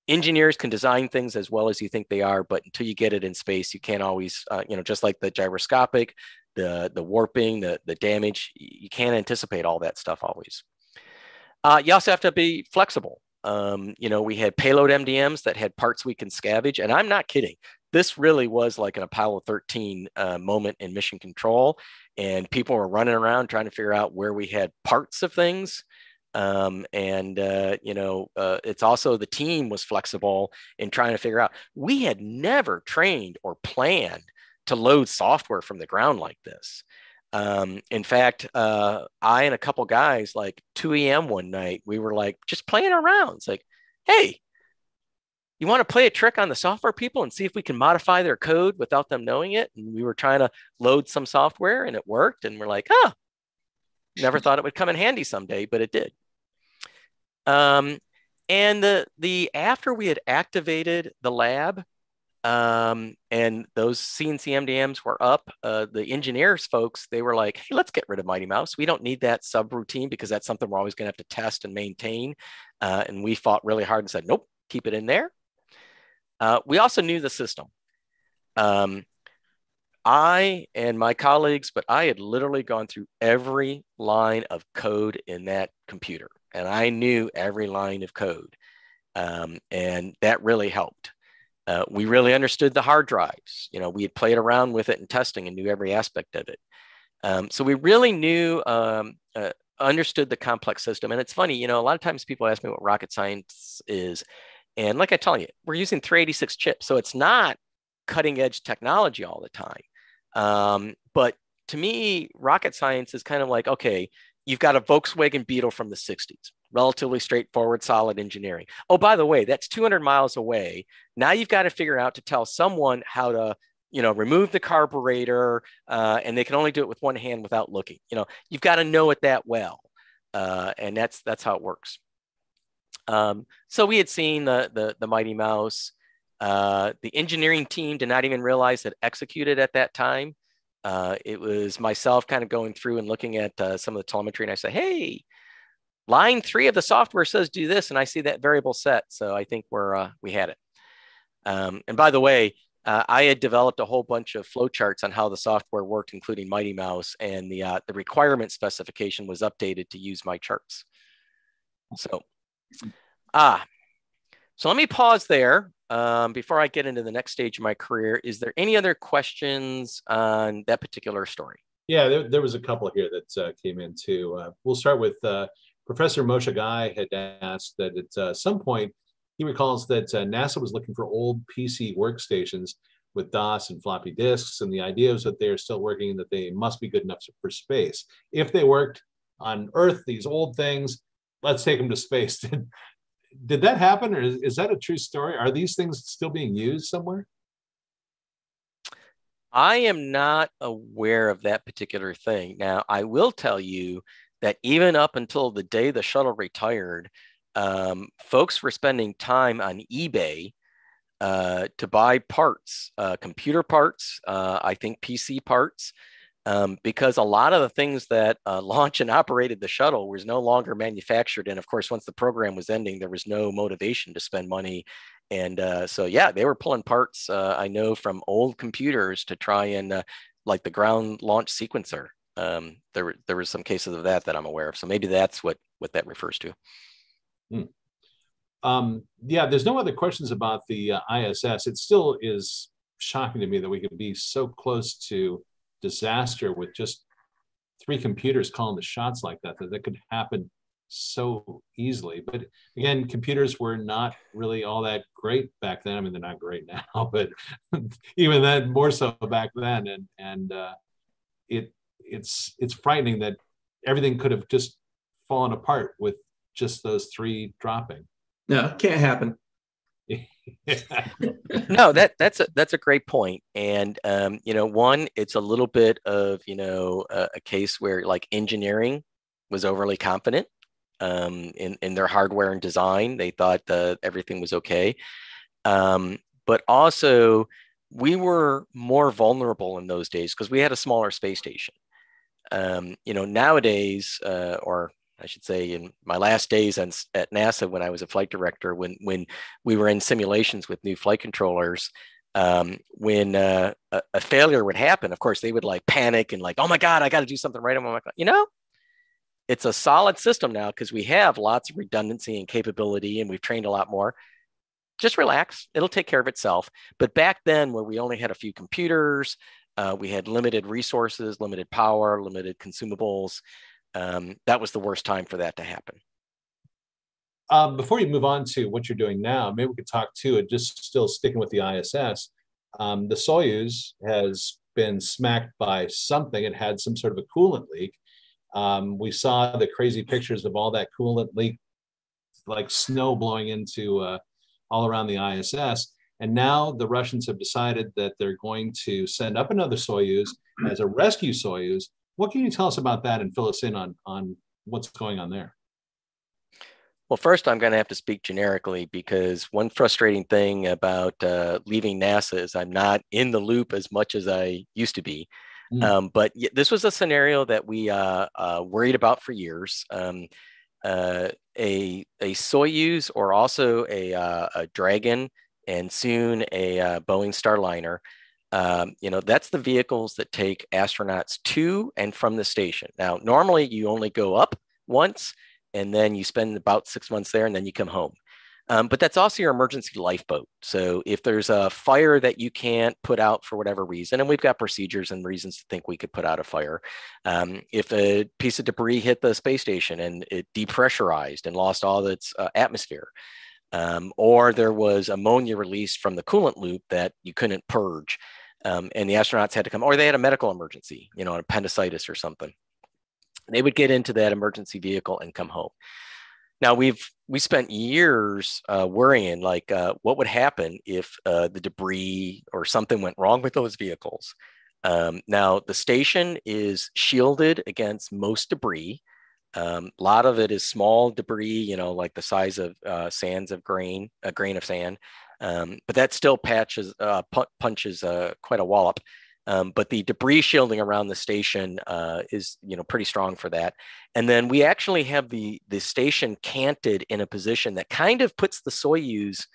engineers can design things as well as you think they are, but until you get it in space, you can't always uh, you know just like the gyroscopic, the the warping, the the damage. You can't anticipate all that stuff always. Uh, you also have to be flexible. Um, you know, we had payload MDMs that had parts we can scavenge, and I'm not kidding. This really was like an Apollo 13 uh, moment in mission control, and people were running around trying to figure out where we had parts of things. Um, and uh, you know, uh, it's also the team was flexible in trying to figure out. We had never trained or planned to load software from the ground like this. Um, in fact, uh, I and a couple guys, like 2 a.m. one night, we were like just playing around. It's like, hey, you want to play a trick on the software people and see if we can modify their code without them knowing it? And we were trying to load some software and it worked. And we're like, oh, never thought it would come in handy someday, but it did. Um, and the the after we had activated the lab, um, and those CNC MDMs were up. Uh, the engineers folks, they were like, hey, let's get rid of Mighty Mouse. We don't need that subroutine because that's something we're always going to have to test and maintain. Uh, and we fought really hard and said, nope, keep it in there. Uh, we also knew the system. Um, I and my colleagues, but I had literally gone through every line of code in that computer, and I knew every line of code. Um, and that really helped. Uh, we really understood the hard drives. You know, we had played around with it and testing and knew every aspect of it. Um, so we really knew, um, uh, understood the complex system. And it's funny, you know, a lot of times people ask me what rocket science is. And like I tell you, we're using 386 chips. So it's not cutting edge technology all the time. Um, but to me, rocket science is kind of like, okay, you've got a Volkswagen Beetle from the 60s relatively straightforward, solid engineering. Oh, by the way, that's 200 miles away. Now you've got to figure out to tell someone how to, you know, remove the carburetor, uh, and they can only do it with one hand without looking. You know, you've got to know it that well, uh, and that's that's how it works. Um, so we had seen the the, the Mighty Mouse. Uh, the engineering team did not even realize that executed at that time. Uh, it was myself kind of going through and looking at uh, some of the telemetry, and I said, "Hey, line three of the software says do this, and I see that variable set. So I think we're uh, we had it. Um, and by the way, uh, I had developed a whole bunch of flowcharts on how the software worked, including Mighty Mouse, and the uh, the requirement specification was updated to use my charts. So, ah, so let me pause there um, before I get into the next stage of my career, is there any other questions on that particular story? Yeah, there, there was a couple here that uh, came in too. Uh, we'll start with uh, Professor Moshe Guy had asked that at uh, some point he recalls that uh, NASA was looking for old PC workstations with DOS and floppy disks, and the idea was that they are still working and that they must be good enough for space. If they worked on Earth, these old things, let's take them to space. (laughs) Did, did that happen, or is, is that a true story? Are these things still being used somewhere? I am not aware of that particular thing. Now, I will tell you that even up until the day the shuttle retired, um, folks were spending time on eBay uh, to buy parts, uh, computer parts, uh, I think PC parts, um, because a lot of the things that uh, (laughs) launched and operated the shuttle was no longer manufactured. And of course, once the program was ending, there was no motivation to spend money. And uh, so, yeah, they were pulling parts, uh, I know, from old computers to try and, like the ground launch sequencer. Um, there, there were some cases of that that I'm aware of. So maybe that's what, what that refers to. Hmm. Um, yeah, there's no other questions about the uh, ISS. It still is shocking to me that we could be so close to disaster with just three computers calling the shots like that, that that could happen so easily. But again, computers were not really all that great back then. I mean, they're not great (laughs) now, but even then, more so back then. And and uh, it it's it's frightening that everything could have just fallen apart with just those three dropping. No, can't happen. (laughs) no, that that's a that's a great point. And um, you know, one, it's a little bit of you know a, a case where like engineering was overly confident um, in in their hardware and design. They thought that everything was okay, um, but also we were more vulnerable in those days because we had a smaller space station. Um, you know, nowadays, uh, or I should say, in my last days on, at NASA when I was a flight director, when when we were in simulations with new flight controllers, um, when uh, a, a, failure would happen, of course they would like panic and like, oh my god, I got to do something right. I'm like, you know, it's a solid system now because we have lots of redundancy and capability, and we've trained a lot more. Just relax; it'll take care of itself. But back then, where we only had a few computers, uh, we had limited resources, limited power, limited consumables um, that was the worst time for that to happen. Um, before you move on to what you're doing now, maybe we could talk to it. Just still sticking with the ISS, um, the Soyuz has been smacked by something. It had some sort of a coolant leak. Um, we saw the crazy pictures of all that coolant leak, like snow blowing into uh, all around the ISS. And now the Russians have decided that they're going to send up another Soyuz as a rescue Soyuz what can you tell us about that and fill us in on, on what's going on there? Well, first, I'm going to have to speak generically because one frustrating thing about uh, leaving NASA is I'm not in the loop as much as I used to be. Mm. Um, but this was a scenario that we uh, uh, worried about for years. Um, uh, a, a Soyuz or also a, uh, a Dragon and soon a uh, Boeing Starliner um, you know, that's the vehicles that take astronauts to and from the station. Now, normally you only go up once and then you spend about six months there and then you come home. Um, but that's also your emergency lifeboat. So if there's a fire that you can't put out for whatever reason, and we've got procedures and reasons to think we could put out a fire, um, if a piece of debris hit the space station and it depressurized and lost all its uh, atmosphere, um, or there was ammonia released from the coolant loop that you couldn't purge, um, and the astronauts had to come, or they had a medical emergency, you know, an appendicitis or something. They would get into that emergency vehicle and come home. Now we've we spent years uh, worrying like uh, what would happen if uh, the debris or something went wrong with those vehicles. Um, now the station is shielded against most debris. Um, a lot of it is small debris, you know, like the size of uh, sands of grain, a grain of sand. Um, but that still patches uh, punches uh, quite a wallop. Um, but the debris shielding around the station uh, is you know pretty strong for that. And then we actually have the the station canted in a position that kind of puts the Soyuz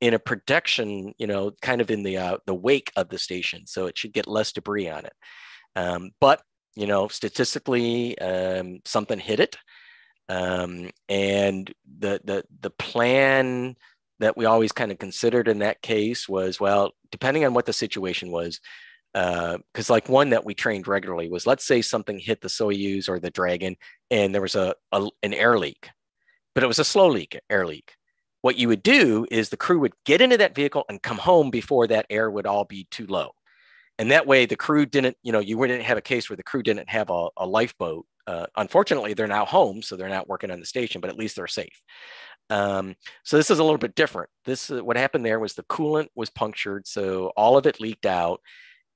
in a protection, you know, kind of in the uh, the wake of the station, so it should get less debris on it. Um, but you know, statistically, um, something hit it, um, and the the the plan that we always kind of considered in that case was well, depending on what the situation was, because uh, like one that we trained regularly was let's say something hit the Soyuz or the Dragon and there was a, a an air leak, but it was a slow leak, air leak. What you would do is the crew would get into that vehicle and come home before that air would all be too low. And that way the crew didn't, you know, you wouldn't have a case where the crew didn't have a, a lifeboat. Uh, unfortunately, they're now home, so they're not working on the station, but at least they're safe. Um, so this is a little bit different. This uh, what happened there was the coolant was punctured, so all of it leaked out,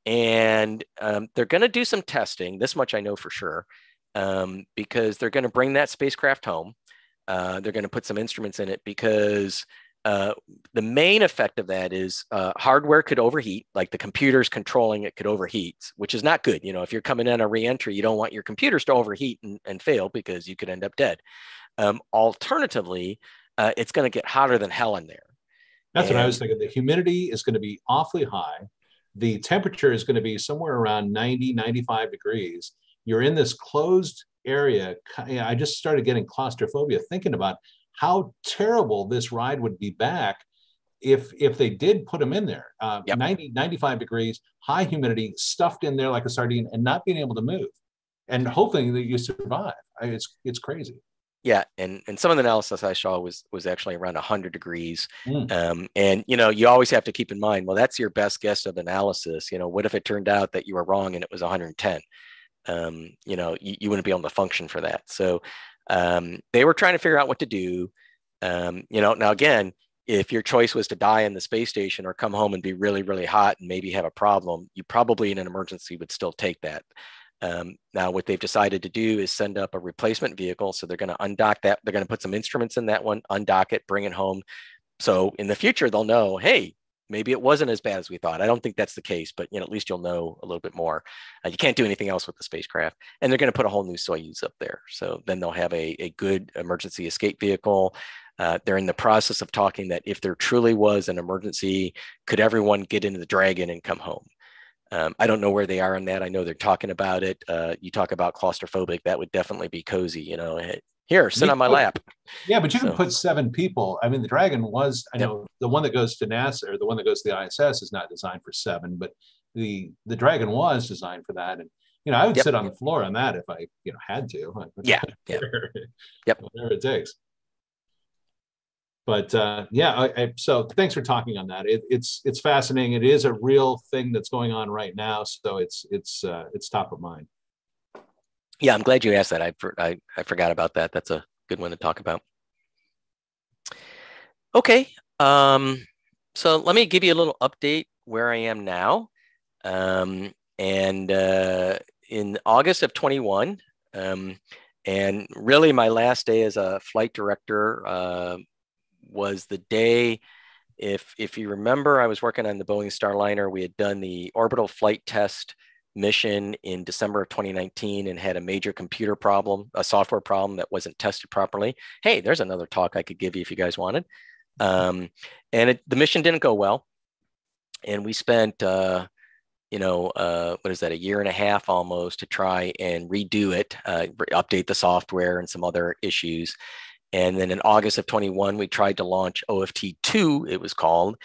and um, they're going to do some testing. This much I know for sure, um, because they're going to bring that spacecraft home. Uh, they're going to put some instruments in it because uh, the main effect of that is uh, hardware could overheat, like the computers controlling it could overheat, which is not good. You know, if you're coming in a reentry, you don't want your computers to overheat and, and fail because you could end up dead. Um, alternatively, uh, it's going to get hotter than hell in there. That's and, what I was thinking. The humidity is going to be awfully high. The temperature is going to be somewhere around 90, 95 degrees. You're in this closed area. I just started getting claustrophobia thinking about how terrible this ride would be back if if they did put them in there. Uh, yep. 90, 95 degrees, high humidity, stuffed in there like a sardine, and not being able to move. And hoping that you survive. It's it's crazy. Yeah, and and some of the analysis I saw was was actually around 100 degrees. Mm. Um, and you know, you always have to keep in mind, well, that's your best guess of analysis. You know, what if it turned out that you were wrong and it was 110? Um, you know, you, you wouldn't be able to function for that. So um, they were trying to figure out what to do. Um, you know, now again, if your choice was to die in the space station or come home and be really, really hot and maybe have a problem, you probably in an emergency would still take that. Um, now, what they've decided to do is send up a replacement vehicle. So they're going to undock that. They're going to put some instruments in that one, undock it, bring it home. So in the future, they'll know, hey, maybe it wasn't as bad as we thought. I don't think that's the case, but you know, at least you'll know a little bit more. Uh, you can't do anything else with the spacecraft, and they're going to put a whole new Soyuz up there. So then they'll have a, a good emergency escape vehicle. Uh, they're in the process of talking that if there truly was an emergency, could everyone get into the Dragon and come home? Um, I don't know where they are on that. I know they're talking about it. Uh, you talk about claustrophobic, that would definitely be cozy. You know, here, sit on my lap. Yeah, but you so. can put seven people. I mean, the Dragon was, I know, the one that goes to NASA or the one that goes to the ISS is not designed for seven, but the the Dragon was designed for that. And you know, I would yep. sit on the floor on that if I, you know, had to. (laughs) Yeah. yeah. (laughs) yep. Whatever it takes but uh, yeah, I, I, so thanks for talking on that. It, it's it's fascinating. It is a real thing that's going on right now, so it's it's uh, it's top of mind. Yeah, I'm glad you asked that. I, I I forgot about that. That's a good one to talk about. Okay, um, so let me give you a little update where I am now. Um, and uh, in August of 21, um, and really my last day as a flight director uh, was the day if if you remember i was working on the boeing starliner we had done the orbital flight test mission in december of 2019 and had a major computer problem a software problem that wasn't tested properly. Hey there's another talk i could give you if you guys wanted. Um, and it, the mission didn't go well. And we spent uh, you know uh, what is that a year and a half almost to try and redo it uh, update the software and some other issues. And then in August of 21, we tried to launch OFT2, it was called.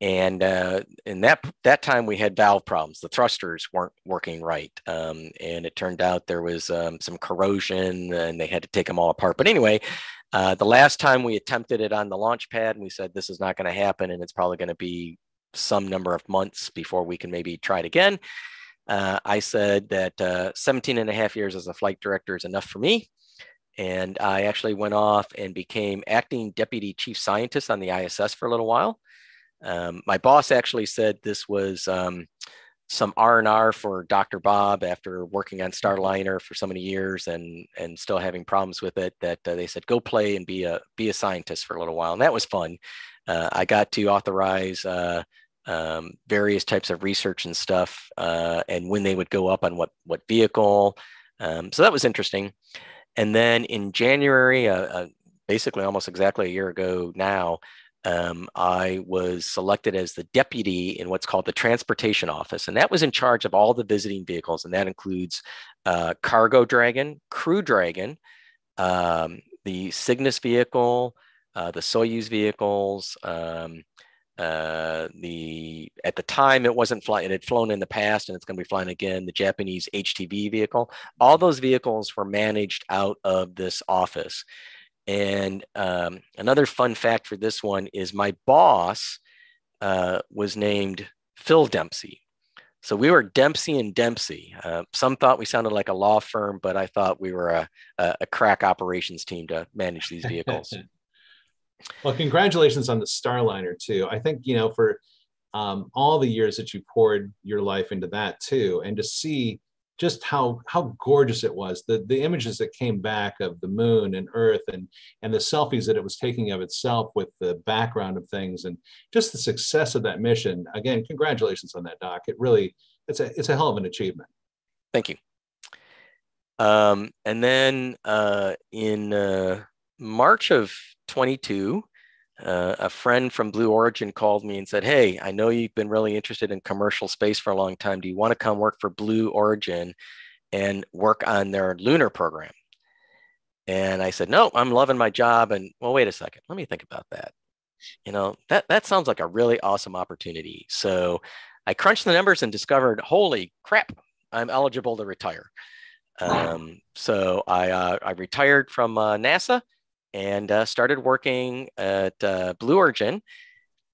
And uh, in that that time, we had valve problems. The thrusters weren't working right, um, and it turned out there was um, some corrosion, and they had to take them all apart. But anyway, uh, the last time we attempted it on the launch pad, and we said this is not going to happen, and it's probably going to be some number of months before we can maybe try it again. Uh, I said that uh, 17 and a half years as a flight director is enough for me and I actually went off and became acting deputy chief scientist on the ISS for a little while. Um, my boss actually said this was um, some R and R for Dr. Bob after working on Starliner for so many years and and still having problems with it. That uh, they said go play and be a be a scientist for a little while, and that was fun. Uh, I got to authorize. Uh, um, various types of research and stuff, uh, and when they would go up on what what vehicle. Um, so that was interesting. And then in January, uh, uh, basically almost exactly a year ago now, um, I was selected as the deputy in what's called the transportation office. And that was in charge of all the visiting vehicles. And that includes uh, Cargo Dragon, Crew Dragon, um, the Cygnus vehicle, uh, the Soyuz vehicles. Um, uh, the at the time it wasn't flying; it had flown in the past, and it's going to be flying again. The Japanese HTV vehicle. All those vehicles were managed out of this office. And um, another fun fact for this one is my boss uh, was named Phil Dempsey. So we were Dempsey and Dempsey. Uh, some thought we sounded like a law firm, but I thought we were a, a, crack operations team to manage these vehicles. (laughs) well, congratulations on the Starliner too. I think you know for um, all the years that you poured your life into that too, and to see just how how gorgeous it was. The the images that came back of the moon and earth and and the selfies that it was taking of itself with the background of things and just the success of that mission. Again congratulations on that doc. It really it's a it's a hell of an achievement. Thank you. Um, and then uh, in uh, march of 22 uh, a friend from Blue Origin called me and said, Hey, I know you've been really interested in commercial space for a long time. Do you want to come work for Blue Origin and work on their lunar program? And I said, No, I'm loving my job. And well, wait a second, let me think about that. You know, that, that sounds like a really awesome opportunity. So I crunched the numbers and discovered, holy crap, I'm eligible to retire. Um, so I, uh, I retired from uh, NASA and uh, started working at uh, Blue Origin.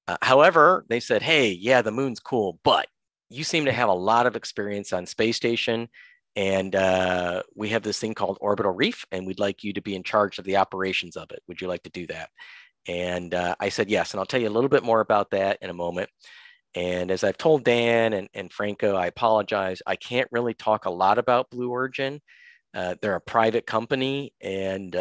Uh, however, they said, hey, yeah, the moon's cool, but you seem to have a lot of experience on space station. And uh, we have this thing called Orbital Reef, and we'd like you to be in charge of the operations of it. Would you like to do that? And uh, I said, yes. And I'll tell you a little bit more about that in a moment. And as I've told Dan and, and Franco, I apologize. I can't really talk a lot about Blue Origin. Uh, they're a private company, and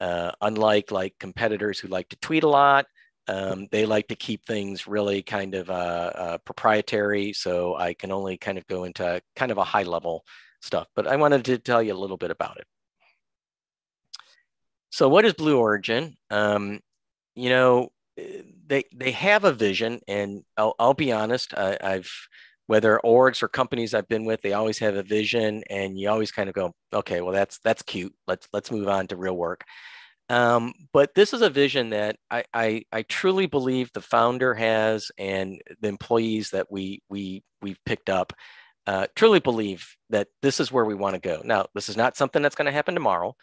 uh, unlike like competitors who like to tweet a lot, um, they like to keep things really kind of uh, uh, proprietary. So I can only kind of go into kind of a high level stuff, but I wanted to tell you a little bit about it. So what is Blue Origin? Um, you know, they they have a vision, and I'll, I'll be honest, I, I've whether orgs or companies I've been with, they always have a vision, and you always kind of go, okay, well that's that's cute. Let's let's move on to real work. Um, but this is a vision that I, I, I truly believe the founder has, and the employees that we we we've picked up uh, truly believe that this is where we want to go. Now, this is not something that's going to happen tomorrow,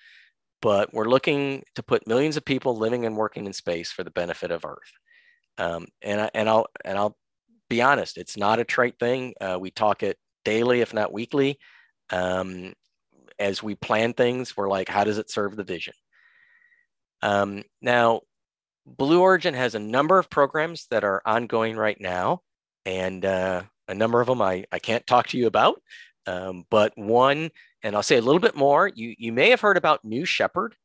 but we're looking to put millions of people living and working in space for the benefit of Earth. Um, and I, and I'll and I'll be honest, it's not a trite thing. Uh, we talk it daily, if not weekly. Um, as we plan things, we're like, how does it serve the vision? Um, now, Blue Origin has a number of programs that are ongoing right now, and uh, a number of them I, I can't talk to you about. Um, but one, and I'll say a little bit more, you, you may have heard about New Shepard,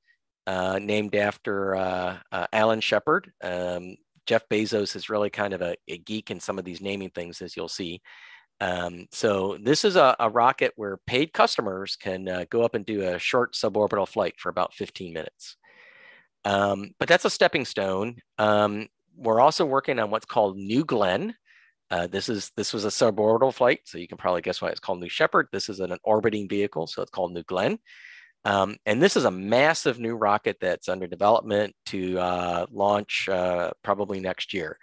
uh, named after uh, uh Alan Shepard. Um, Jeff Bezos is really kind of a, a, geek in some of these naming things, as you'll see. Um, so this is a, a, rocket where paid customers can uh, go up and do a short suborbital flight for about 15 minutes. Um, but that's a stepping stone. Um, we're also working on what's called New Glenn. Uh, this is this was a suborbital flight, so you can probably guess why it's called New Shepard. This is an, an orbiting vehicle, so it's called New Glenn. Um, and this is a massive new rocket that's under development to uh, launch uh, probably next year.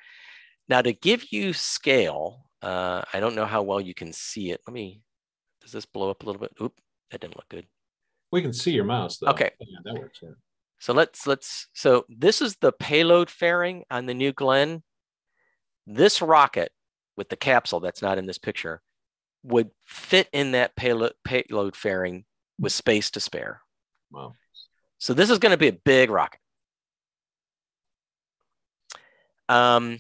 Now, to give you scale, uh, I don't know how well you can see it. Let me, does this blow up a little bit? Oop, that didn't look good. We can see your mouse though. Okay. Yeah, that works. Yeah. So let's, let's, so this is the payload fairing on the New Glenn. This rocket with the capsule that's not in this picture would fit in that payload, payload fairing with space to spare. Wow. So this is going to be a big rocket. Um,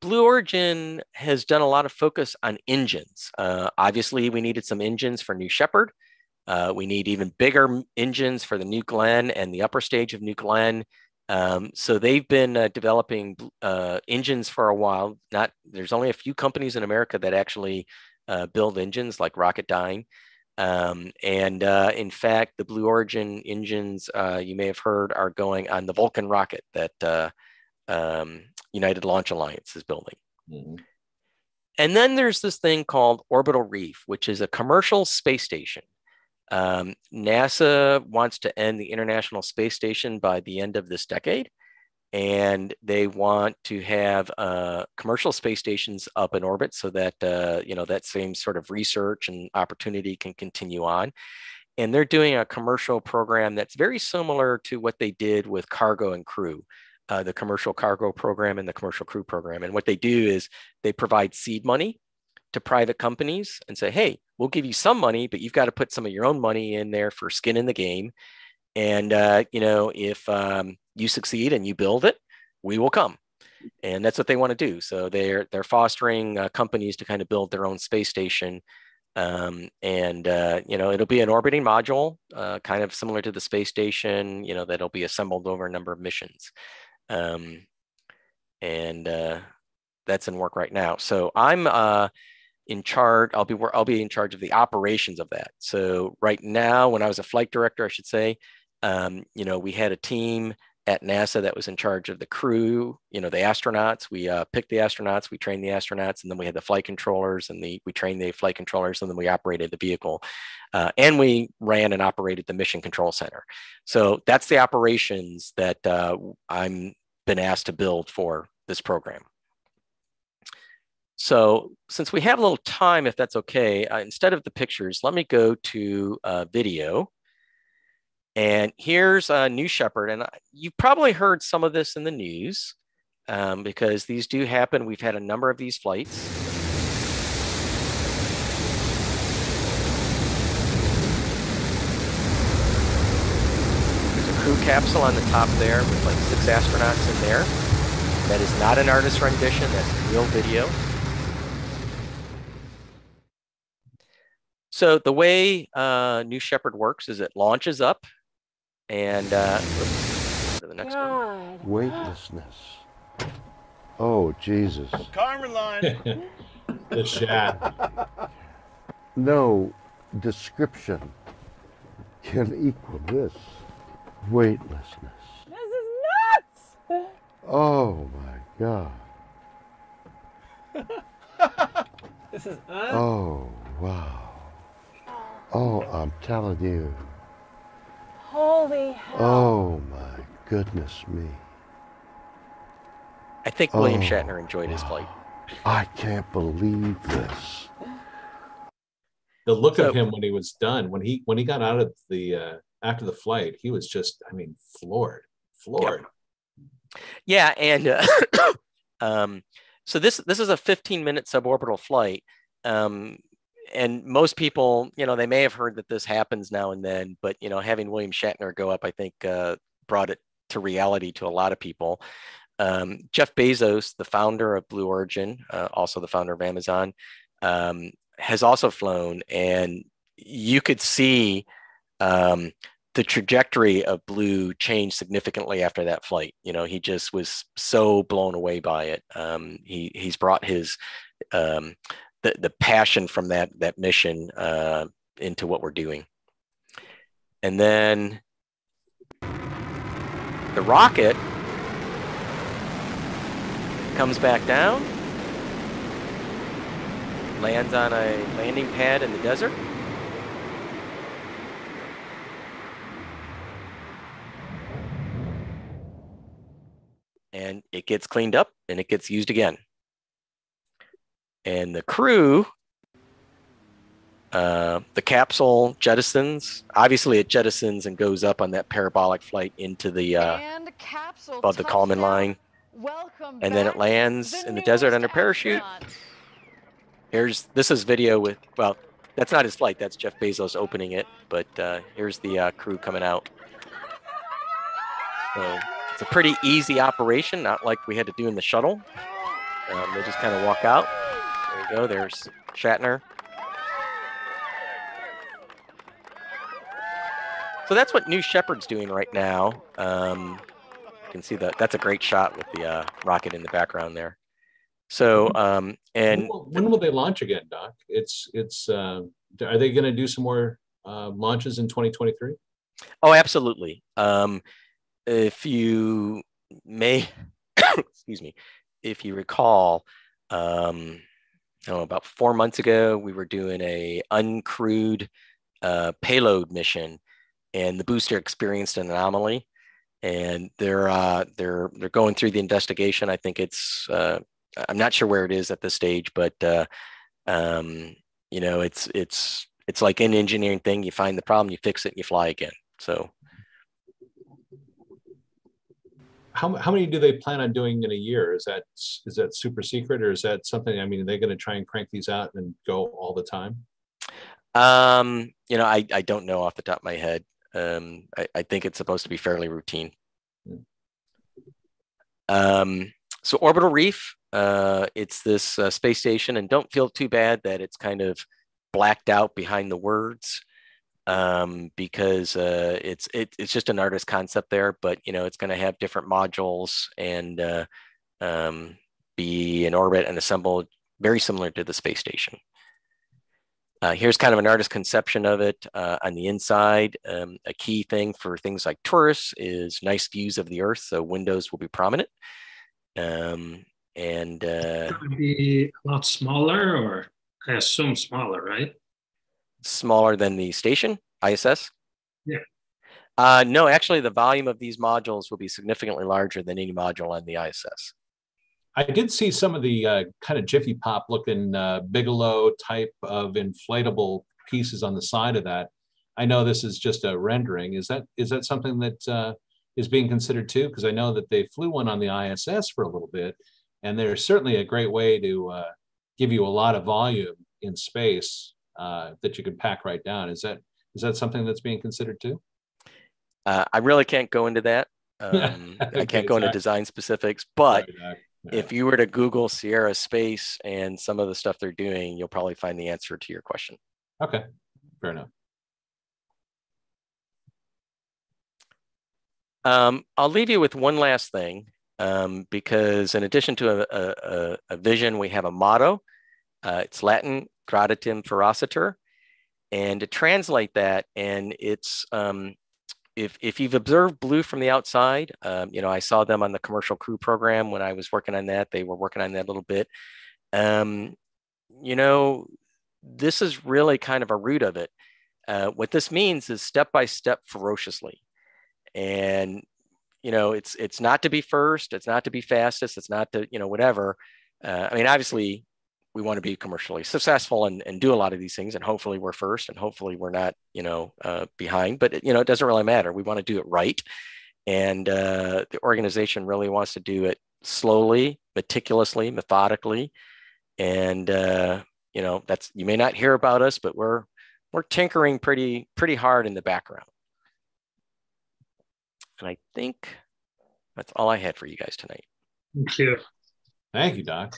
Blue Origin has done a lot of focus on engines. Uh, obviously, we needed some engines for New Shepard. Uh, we need even bigger engines for the New Glenn and the upper stage of New Glenn. Um, so they've been uh, developing uh, engines for a while. Not there's only a few companies in America that actually uh, build engines like Rocketdyne. Um, and uh, in fact, the Blue Origin engines uh, you may have heard are going on the Vulcan rocket that uh, um, United Launch Alliance is building. Mm-hmm. And then there's this thing called Orbital Reef, which is a commercial space station. Um, NASA wants to end the International Space Station by the end of this decade. And they want to have uh, commercial space stations up in orbit so that uh, you know that same sort of research and opportunity can continue on. And they're doing a commercial program that's very similar to what they did with cargo and crew, uh, the commercial cargo program and the commercial crew program. And what they do is they provide seed money to private companies and say, hey, we'll give you some money, but you've got to put some of your own money in there for skin in the game. And uh, you know, if um, you succeed and you build it, we will come. And that's what they want to do. So they're they're fostering uh, companies to kind of build their own space station, um, and uh, you know it'll be an orbiting module, uh, kind of similar to the space station. You know that'll be assembled over a number of missions, um, and uh, that's in work right now. So I'm uh, in charge. I'll be I'll be in charge of the operations of that. So right now, when I was a flight director, I should say, um, you know, we had a team at NASA that was in charge of the crew, you know, the astronauts. We uh, picked the astronauts, we trained the astronauts, and then we had the flight controllers, and the we trained the flight controllers, and then we operated the vehicle, uh, and we ran and operated the mission control center. So that's the operations that uh, I'm been asked to build for this program. So since we have a little time, if that's okay, uh, instead of the pictures, let me go to uh, video. And here's uh, New Shepard. And you've probably heard some of this in the news um, because these do happen. We've had a number of these flights. There's a crew capsule on the top there with like six astronauts in there. That is not an artist rendition, that's real video. So the way uh, New Shepard works is it launches up and uh, to the next God. one. Weightlessness. Oh, Jesus. Kármán line. (laughs) the chat. No description can equal this. Weightlessness. This is nuts! Oh my God. (laughs) this is un- Oh wow. Oh, I'm telling you. Holy hell. Oh my goodness me. I think William oh, Shatner enjoyed his flight. I can't believe this. The look so, of him when he was done, when he when he got out of the uh, after the flight, he was just, I mean, floored, floored. Yeah, yeah and uh, (coughs) um, so this this is a 15 minute suborbital flight. Um, and most people, you know, they may have heard that this happens now and then, but you know, having William Shatner go up, I think, uh, brought it to reality to a lot of people. Um, Jeff Bezos, the founder of Blue Origin, uh, also the founder of Amazon, um, has also flown, and you could see um, the trajectory of Blue change significantly after that flight. You know, he just was so blown away by it. Um, he he's brought his um, the, the passion from that that mission uh, into what we're doing. And then the rocket comes back down, lands on a landing pad in the desert. And it gets cleaned up and it gets used again and the crew uh, the capsule jettisons. Obviously, it jettisons and goes up on that parabolic flight into the uh, above the Kármán line, Welcome and then it lands the in the desert under parachute. Here's this is video with well, that's not his flight. That's Jeff Bezos opening it. But uh, here's the uh, crew coming out. So it's a pretty easy operation, not like we had to do in the shuttle. Um, they just kind of walk out we go. There's Shatner. So that's what New Shepard's doing right now. Um, you can see that that's a great shot with the uh, rocket in the background there. So um, and when will, when will, they launch again, Doc? It's it's uh, are they going to do some more uh, launches in 2023? Oh, absolutely. Um, if you may, (coughs) excuse me, if you recall, um, about four months ago, we were doing a uncrewed uh, payload mission, and the booster experienced an anomaly, and they're uh, they're they're going through the investigation. I think it's uh, I'm not sure where it is at this stage, but uh, um, you know, it's it's it's like an engineering thing. You find the problem, you fix it, and you fly again. So how, how many do they plan on doing in a year? Is that is that super secret or is that something? I mean, are they going to try and crank these out and go all the time? Um, you know, I, I don't know off the top of my head. Um, I, I think it's supposed to be fairly routine. Hmm. Um, so orbital reef, uh, it's this uh, space station, and don't feel too bad that it's kind of blacked out behind the words um, because uh, it's it, it's just an artist concept there. But you know, it's going to have different modules and uh, um, be in orbit and assembled very similar to the space station. Uh, here's kind of an artist conception of it uh, on the inside. Um, a key thing for things like tourists is nice views of the Earth, so windows will be prominent. Um, and uh, be a lot smaller, or I assume smaller, right? Smaller than the station ISS? Yeah. Uh, no, actually, the volume of these modules will be significantly larger than any module on the ISS. I did see some of the uh, kind of Jiffy Pop looking uh, Bigelow type of inflatable pieces on the side of that. I know this is just a rendering. Is that is that something that uh, is being considered too? Because I know that they flew one on the ISS for a little bit, and they're certainly a great way to uh, give you a lot of volume in space uh, that you can pack right down. Is that is that something that's being considered too? Uh, I really can't go into that. (laughs) Um, I can't go into design specifics, but Right, if you were to Google Sierra Space and some of the stuff they're doing, you'll probably find the answer to your question. okay, fair enough. Um, I'll leave you with one last thing, um, because in addition to a, a, a, vision, we have a motto. Uh, it's Latin, gradatim ferociter. And to translate that, and it's um, if if you've observed blue from the outside, um, you know I saw them on the commercial crew program when I was working on that. They were working on that a little bit. Um, you know, this is really kind of a root of it. Uh, what this means is step by step ferociously, and you know it's it's not to be first, it's not to be fastest, it's not to you know whatever. Uh, I mean, obviously, we want to be commercially successful and, and do a lot of these things and hopefully we're first and hopefully we're not you know uh, behind but you know it doesn't really matter we want to do it right and uh, the organization really wants to do it slowly meticulously methodically and uh, you know that's you may not hear about us but we're we're tinkering pretty pretty hard in the background and i think that's all i had for you guys tonight Thank you. Thank you, Doc.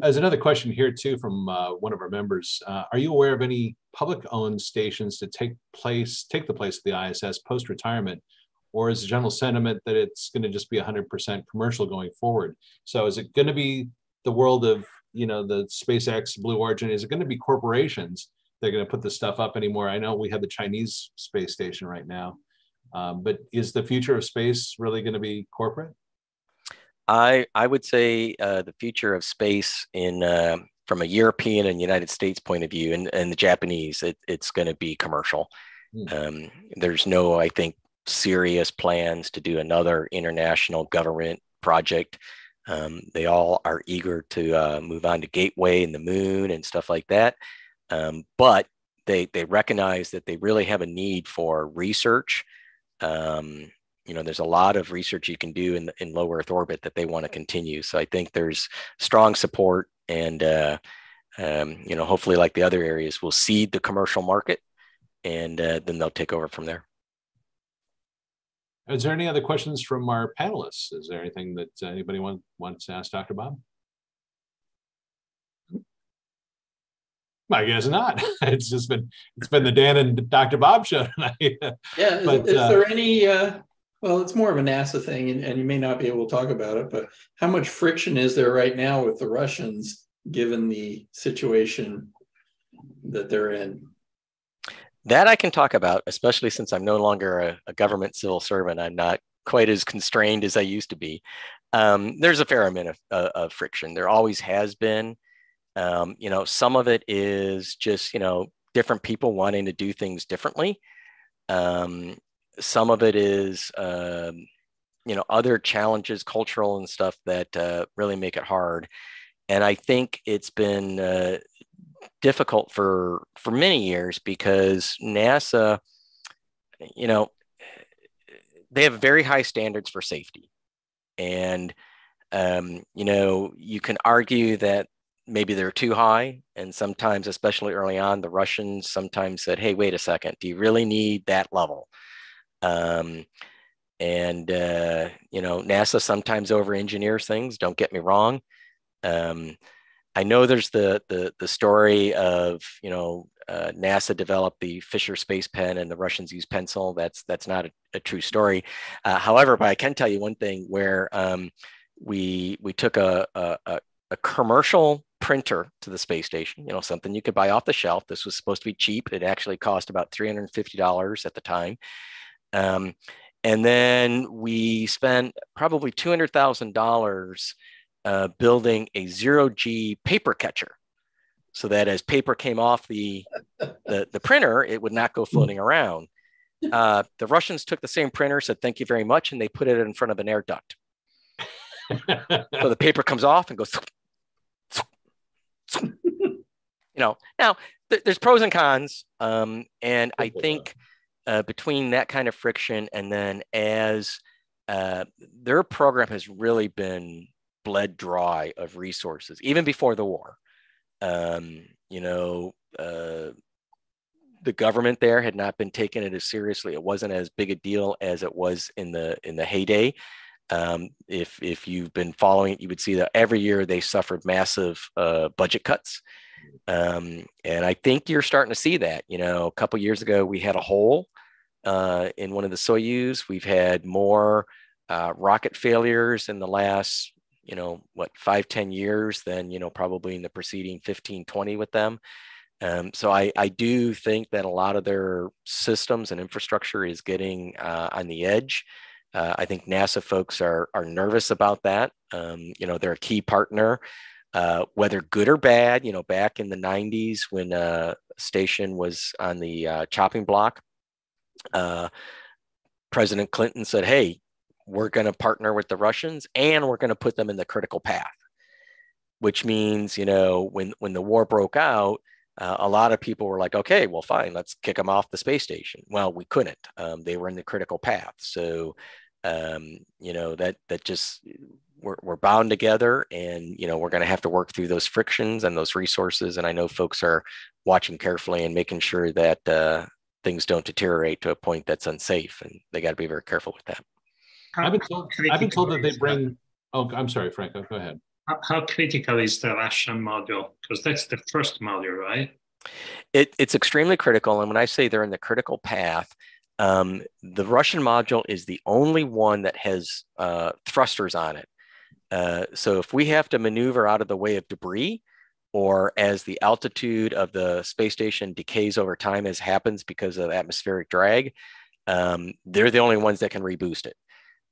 There's another question here too from uh, one of our members. Uh, are you aware of any public-owned stations to take place, take the place of the ISS post-retirement, or is the general sentiment that it's going to just be 100% commercial going forward? So, is it going to be the world of you know the SpaceX, Blue Origin? Is it going to be corporations that are going to put this stuff up anymore? I know we have the Chinese space station right now, um, but is the future of space really going to be corporate? I I would say uh, the future of space in uh, from a European and United States point of view, and, and the Japanese, it, it's going to be commercial. Mm. Um, there's no, I think, serious plans to do another international government project. Um, they all are eager to uh, move on to Gateway and the Moon and stuff like that, um, but they they recognize that they really have a need for research um, you know there's a lot of research you can do in, in low earth orbit that they want to continue so i think there's strong support and uh, um, you know hopefully like the other areas will seed the commercial market and uh, then they'll take over from there is there any other questions from our panelists is there anything that anybody want, wants to ask dr bob I guess not. (laughs) It's just been it's been the Dan and Dr. Bob show tonight. yeah, but, is, is uh, there any uh, well, it's more of a NASA thing, and, and you may not be able to talk about it, but how much friction is there right now with the Russians, given the situation that they're in? That I can talk about, especially since I'm no longer a, a government civil servant. I'm not quite as constrained as I used to be. Um, there's a fair amount of, uh, of friction. There always has been. Um, you know, some of it is just you know different people wanting to do things differently. Um, some of it is um, you know other challenges, cultural and stuff that uh, really make it hard. And I think it's been uh, difficult for for many years because NASA, you know, they have very high standards for safety, and um, you know you can argue that maybe they're too high. And sometimes, especially early on, the Russians sometimes said, hey, wait a second, do you really need that level? Um, and, uh, you know, NASA sometimes over engineers things, don't get me wrong. Um, I know there's the, the, the story of, you know, uh, NASA developed the Fisher space pen and the Russians use pencil. That's that's not a, a true story. Uh, however, but I can tell you one thing where um, we we took a, a, a commercial printer to the space station, you know, something you could buy off the shelf. This was supposed to be cheap. It actually cost about $350 at the time. Um, and then we spent probably $200,000 uh, building a zero G paper catcher so that as paper came off the, the, the printer, it would not go floating around. Uh, the Russians took the same printer, said, thank you very much, and they put it in front of an air duct. (laughs) so the paper comes off and goes (laughs) you know, now th- there's pros and cons. Um, and I think uh, between that kind of friction and then as uh, their program has really been bled dry of resources, even before the war. Um, you know, uh, the government there had not been taking it as seriously. It wasn't as big a deal as it was in the in the heyday. Um, if if you've been following it, you would see that every year they suffered massive uh, budget cuts, um, and I think you're starting to see that. You know, a couple years ago we had a hole uh, in one of the Soyuz. We've had more uh, rocket failures in the last, you know, what five ten years than you know probably in the preceding 15, 20 with them. Um, so I, I do think that a lot of their systems and infrastructure is getting uh, on the edge. Uh, I think NASA folks are are nervous about that. Um, you know, they're a key partner, uh, whether good or bad. You know, back in the '90s when uh, station was on the uh, chopping block, uh, President Clinton said, "Hey, we're going to partner with the Russians, and we're going to put them in the critical path." Which means, you know, when when the war broke out, uh, a lot of people were like, okay, well, fine, let's kick them off the space station. Well, we couldn't. Um, they were in the critical path. So um, you know that that just we're, we're bound together and you know we're going to have to work through those frictions and those resources and i know folks are watching carefully and making sure that uh, things don't deteriorate to a point that's unsafe and they got to be very careful with that. I've been told i've been told that they bring oh i'm sorry franco go ahead. How, how critical is the russian module? Because that's the first module right? It, it's extremely critical and when i say they're in the critical path um, the Russian module is the only one that has uh, thrusters on it. Uh, so if we have to maneuver out of the way of debris, or as the altitude of the space station decays over time, as happens because of atmospheric drag, um, they're the only ones that can reboost it.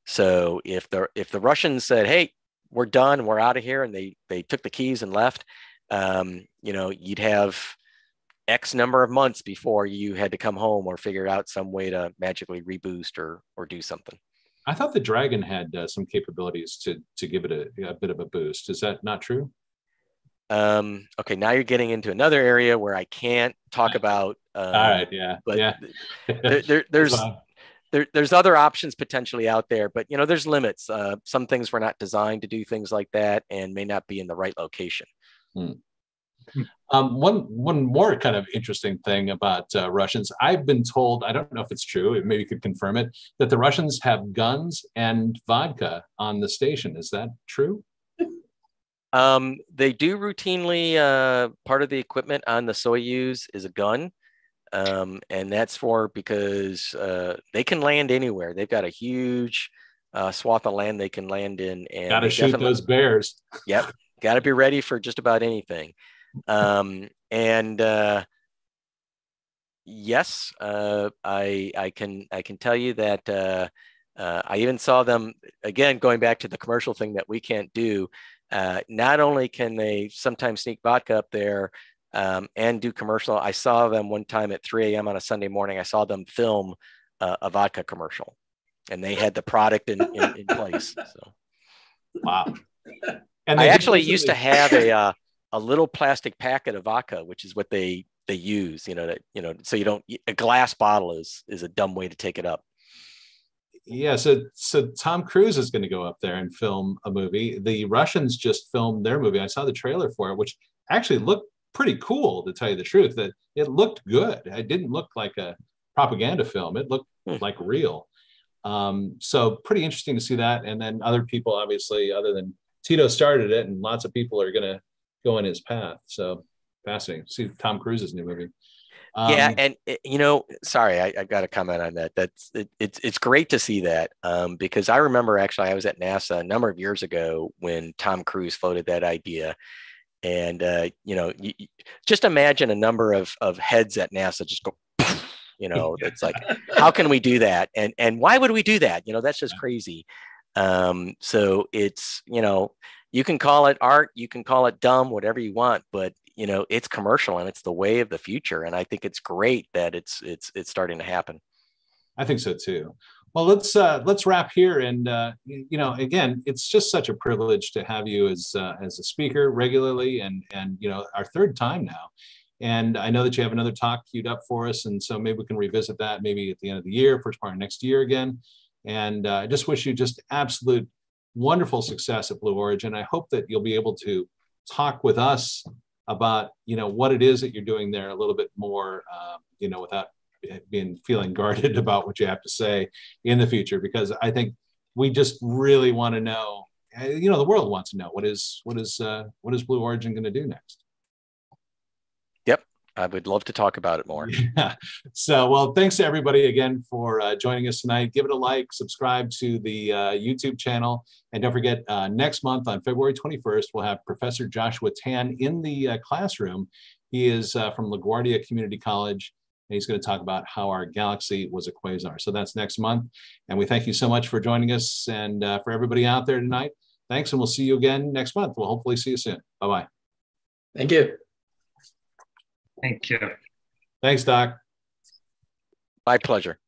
So if the if the Russians said, "Hey, we're done, we're out of here," and they they took the keys and left, um, you know, you'd have X number of months before you had to come home or figure out some way to magically reboost or or do something. I thought the Dragon had uh, some capabilities to to give it a, a, bit of a boost. Is that not true? Um, okay, now you're getting into another area where I can't talk about. Um, All right, yeah, but yeah. (laughs) there, there, there's there, there's other options potentially out there, but you know, there's limits. Uh, some things were not designed to do things like that, and may not be in the right location. Hmm. Um, one one more kind of interesting thing about uh, Russians, I've been told, I don't know if it's true, maybe you could confirm it, that the Russians have guns and vodka on the station. Is that true? Um, they do routinely. Uh, part of the equipment on the Soyuz is a gun, um, and that's for because uh, they can land anywhere. They've got a huge uh, swath of land they can land in, and got to shoot those bears. Yep, (laughs) got to be ready for just about anything. Um, and uh, yes, uh, I I can I can tell you that uh, uh, I even saw them again going back to the commercial thing that we can't do. Uh, not only can they sometimes sneak vodka up there um, and do commercial, I saw them one time at 3 a.m. on a Sunday morning. I saw them film uh, a vodka commercial and they had the product in, in, in place. So wow. And I actually used to have a uh, a little plastic packet of vodka, which is what they they use. You know that you know so you don't a glass bottle is is a dumb way to take it up. Yeah, so so Tom Cruise is going to go up there and film a movie. The Russians just filmed their movie. I saw the trailer for it, which actually looked pretty cool to tell you the truth. That it looked good. It didn't look like a propaganda film. It looked hmm. like real. Um, so pretty interesting to see that. And then other people, obviously, other than Tito started it, and lots of people are going to go in his path. So fascinating. See Tom Cruise's new movie. Um, yeah, and eh, you know, sorry, I, I got to comment on that. That's it, it's it's great to see that um, because I remember actually I was at NASA a number of years ago when Tom Cruise floated that idea, and uh, you know, you, just imagine a number of of heads at NASA just go. (laughs) You know, it's like, how can we do that? And and why would we do that? You know, that's just crazy. Um, so it's you know, you can call it art, you can call it dumb, whatever you want, but you know it's commercial and it's the way of the future and i think it's great that it's it's it's starting to happen. I think so too. Well let's uh let's wrap here and uh you know again it's just such a privilege to have you as uh, as a speaker regularly and and you know our third time now. And i know that you have another talk queued up for us and so maybe we can revisit that maybe at the end of the year first part of next year again. And uh, i just wish you just absolute wonderful success at blue origin. I hope that you'll be able to talk with us about you know what it is that you're doing there a little bit more um, you know without being feeling guarded (laughs) about what you have to say in the future because i think we just really want to know you know the world wants to know what is what is uh, what is blue origin going to do next I would love to talk about it more. (laughs) Yeah. So, well, thanks to everybody again for uh, joining us tonight. Give it a like, subscribe to the uh, YouTube channel, and don't forget uh, next month on February 21st, we'll have Professor Joshua Tan in the uh, classroom. He is uh, from LaGuardia Community College, and he's going to talk about how our galaxy was a quasar. So that's next month. And we thank you so much for joining us, and uh, for everybody out there tonight. Thanks, and we'll see you again next month. We'll hopefully see you soon. Bye bye. Thank you. Thank you. Thanks, Doc. My pleasure.